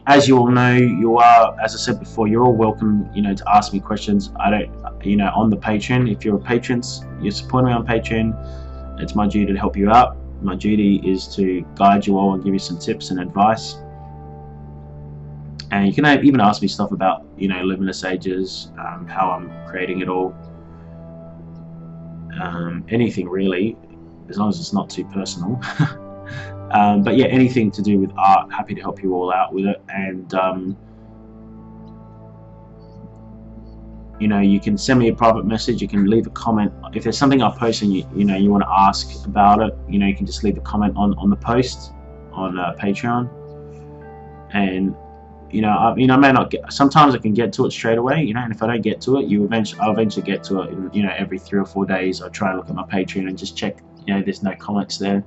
as you all know, you are, as I said before, you're all welcome, you know, to ask me questions. I don't, you know, on the Patreon. If you're a patron, you're supporting me on Patreon. It's my duty to help you out. My duty is to guide you all and give you some tips and advice. And you can even ask me stuff about, you know, Luminous Ages, um, how I'm creating it all, um, anything really, as long as it's not too personal. Um, but yeah, anything to do with art, happy to help you all out with it. And um, you know, you can send me a private message. You can leave a comment if there's something I post and you you know you want to ask about it. You know, you can just leave a comment on on the post on uh, Patreon. And you know, I mean, I may not get. Sometimes I can get to it straight away. You know, and if I don't get to it, you eventually, I'll eventually get to it. You know, every three or four days, I try and look at my Patreon and just check. You know, there's no comments there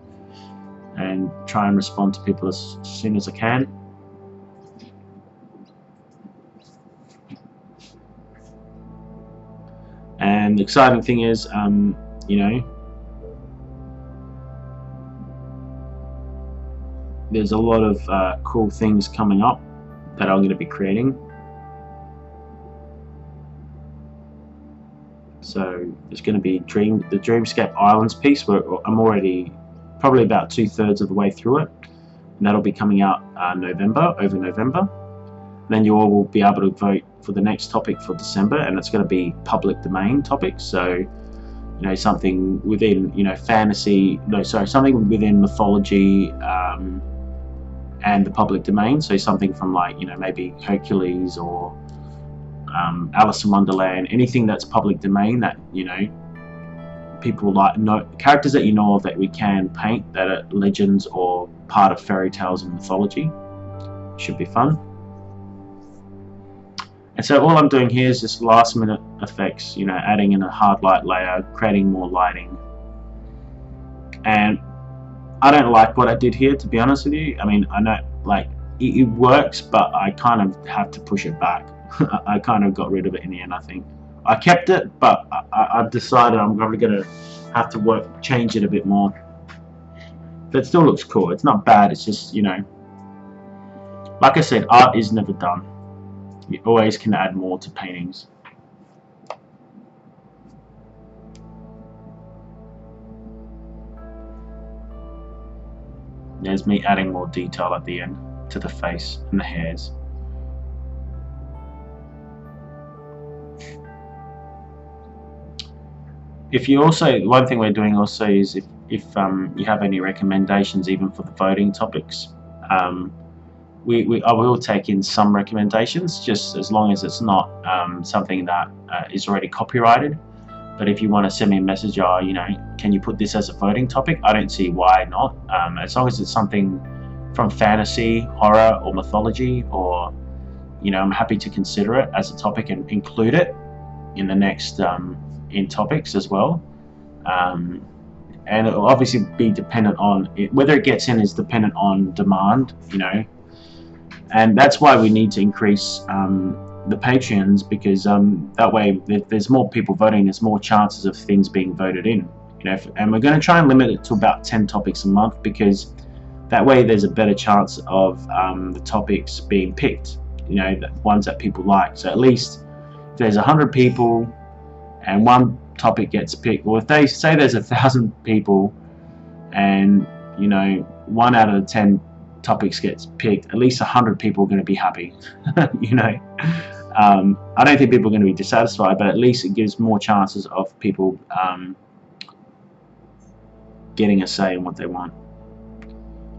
and try and respond to people as soon as I can. And the exciting thing is, um, you know, there's a lot of uh, cool things coming up that I'm going to be creating. So there's going to be Dream the Dreamscape Islands piece where I'm already probably about two-thirds of the way through it. And that'll be coming out uh, November, over November. Then you all will be able to vote for the next topic for December, and it's going to be public domain topics. So, you know, something within, you know, fantasy, no, sorry, something within mythology um, and the public domain. So something from like, you know, maybe Hercules or um, Alice in Wonderland, anything that's public domain that, you know, people like know characters that you know of that we can paint that are legends or part of fairy tales and mythology. Should be fun. And so all I'm doing here is just last minute effects, you know, adding in a hard light layer, creating more lighting. And I don't like what I did here, to be honest with you. I mean, I know, like, it, it works, but I kind of have to push it back. I kind of got rid of it in the end, I think. I kept it, but I, have decided I'm probably going to have to work, change it a bit more. But it still looks cool. It's not bad. It's just, you know, like I said, art is never done. You always can add more to paintings. There's me adding more detail at the end to the face and the hairs. if you also one thing we're doing also is if if um, you have any recommendations even for the voting topics um, we, we, I will take in some recommendations just as long as it's not um, something that uh, is already copyrighted. But if you want to send me a message or you know can you put this as a voting topic? I don't see why not. Um, as long as it's something from fantasy horror or mythology or you know I'm happy to consider it as a topic and include it in the next um, in topics as well. Um, and it'll obviously be dependent on it, whether it gets in is dependent on demand, you know, and that's why we need to increase um, the Patreons because um, that way there's more people voting, there's more chances of things being voted in, you know, and we're going to try and limit it to about 10 topics a month because that way there's a better chance of um, the topics being picked, you know, the ones that people like. So at least if there's 100 people and one topic gets picked, well, if they say there's a thousand people and you know one out of the ten topics gets picked, at least a hundred people are going to be happy. you know, um, I don't think people are going to be dissatisfied, but at least it gives more chances of people um, getting a say in what they want.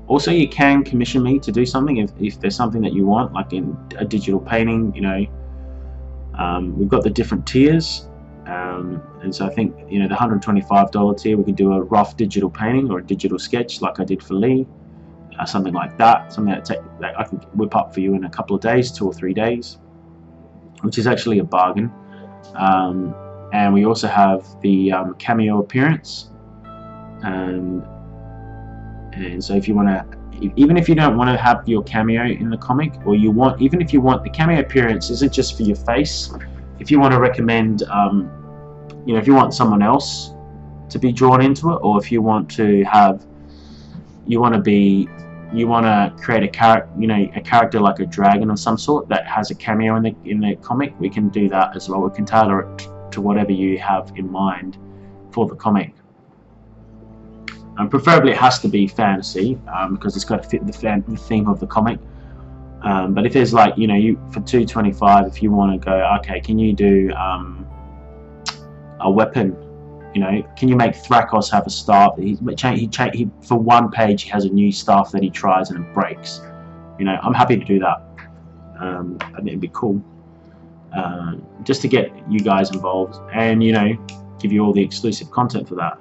Also, you can commission me to do something if, if there's something that you want, like in a digital painting. You know, um, we've got the different tiers um, and so I think you know the $125 tier we can do a rough digital painting or a digital sketch like I did for Lee uh, something like that something that, take, that I can whip up for you in a couple of days two or three days which is actually a bargain. Um, and we also have the um, cameo appearance. And and so if you want to even if you don't want to have your cameo in the comic or you want even if you want the cameo appearance isn't just for your face? If you want to recommend um, you know if you want someone else to be drawn into it or if you want to have you want to be you want to create a character you know a character like a dragon of some sort that has a cameo in the in the comic we can do that as well. We can tailor it to whatever you have in mind for the comic. And preferably it has to be fantasy um, because it's got to fit the, fan, the theme of the comic. Um, but if there's like you know you for 225 if you want to go okay can you do um, a weapon. You know, can you make Thrakos have a staff? He, he, he, for one page, he has a new staff that he tries and it breaks. You know, I'm happy to do that. Um, I think it'd be cool. Uh, just to get you guys involved and, you know, give you all the exclusive content for that.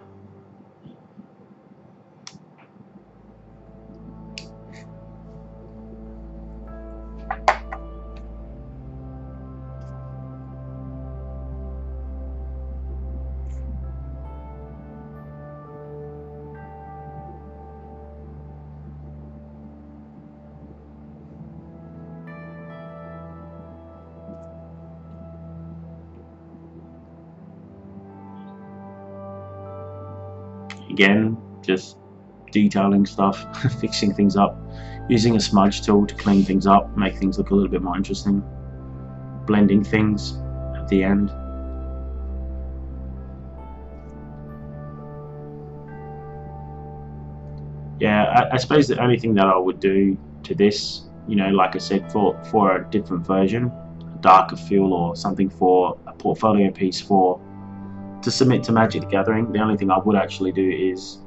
Again just detailing stuff fixing things up using a smudge tool to clean things up make things look a little bit more interesting blending things at the end. Yeah I, I suppose the only thing that I would do to this you know like I said for for a different version a darker feel or something for a portfolio piece for to submit to Magic the Gathering, the only thing I would actually do is,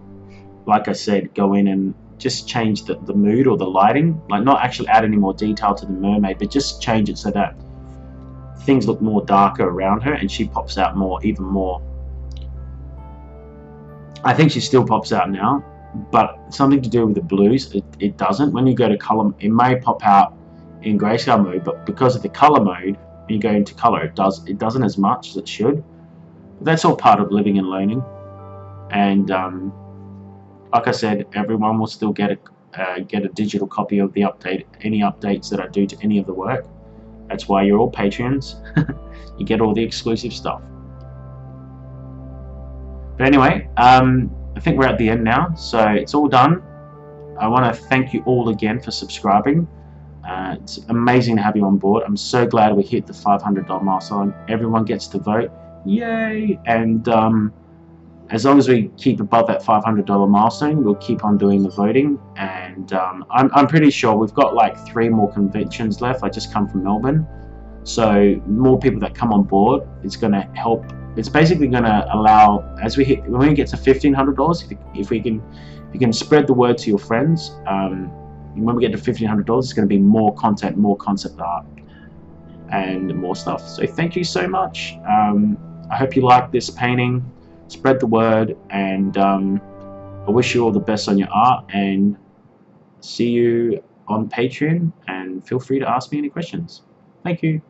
like I said, go in and just change the, the mood or the lighting. Like not actually add any more detail to the mermaid, but just change it so that things look more darker around her and she pops out more, even more. I think she still pops out now, but something to do with the blues, it, it doesn't. When you go to color, it may pop out in grayscale mode, but because of the color mode, when you go into color, it does it doesn't as much as it should that's all part of living and learning. And um, like I said, everyone will still get a uh, get a digital copy of the update, any updates that I do to any of the work. That's why you're all Patreons. you get all the exclusive stuff. But anyway, um, I think we're at the end now, so it's all done. I want to thank you all again for subscribing. Uh, it's amazing to have you on board. I'm so glad we hit the $500 milestone. Everyone gets to vote yay! And um, as long as we keep above that $500 milestone, we'll keep on doing the voting. And um, I'm, I'm pretty sure we've got like three more conventions left. I just come from Melbourne. So more people that come on board, it's going to help. It's basically going to allow, as we hit, when we get to $1,500, if, if we can if you can spread the word to your friends, um, when we get to $1,500, it's going to be more content, more concept art, and more stuff. So thank you so much. Um, I hope you like this painting. Spread the word, and um, I wish you all the best on your art. And see you on Patreon. And feel free to ask me any questions. Thank you.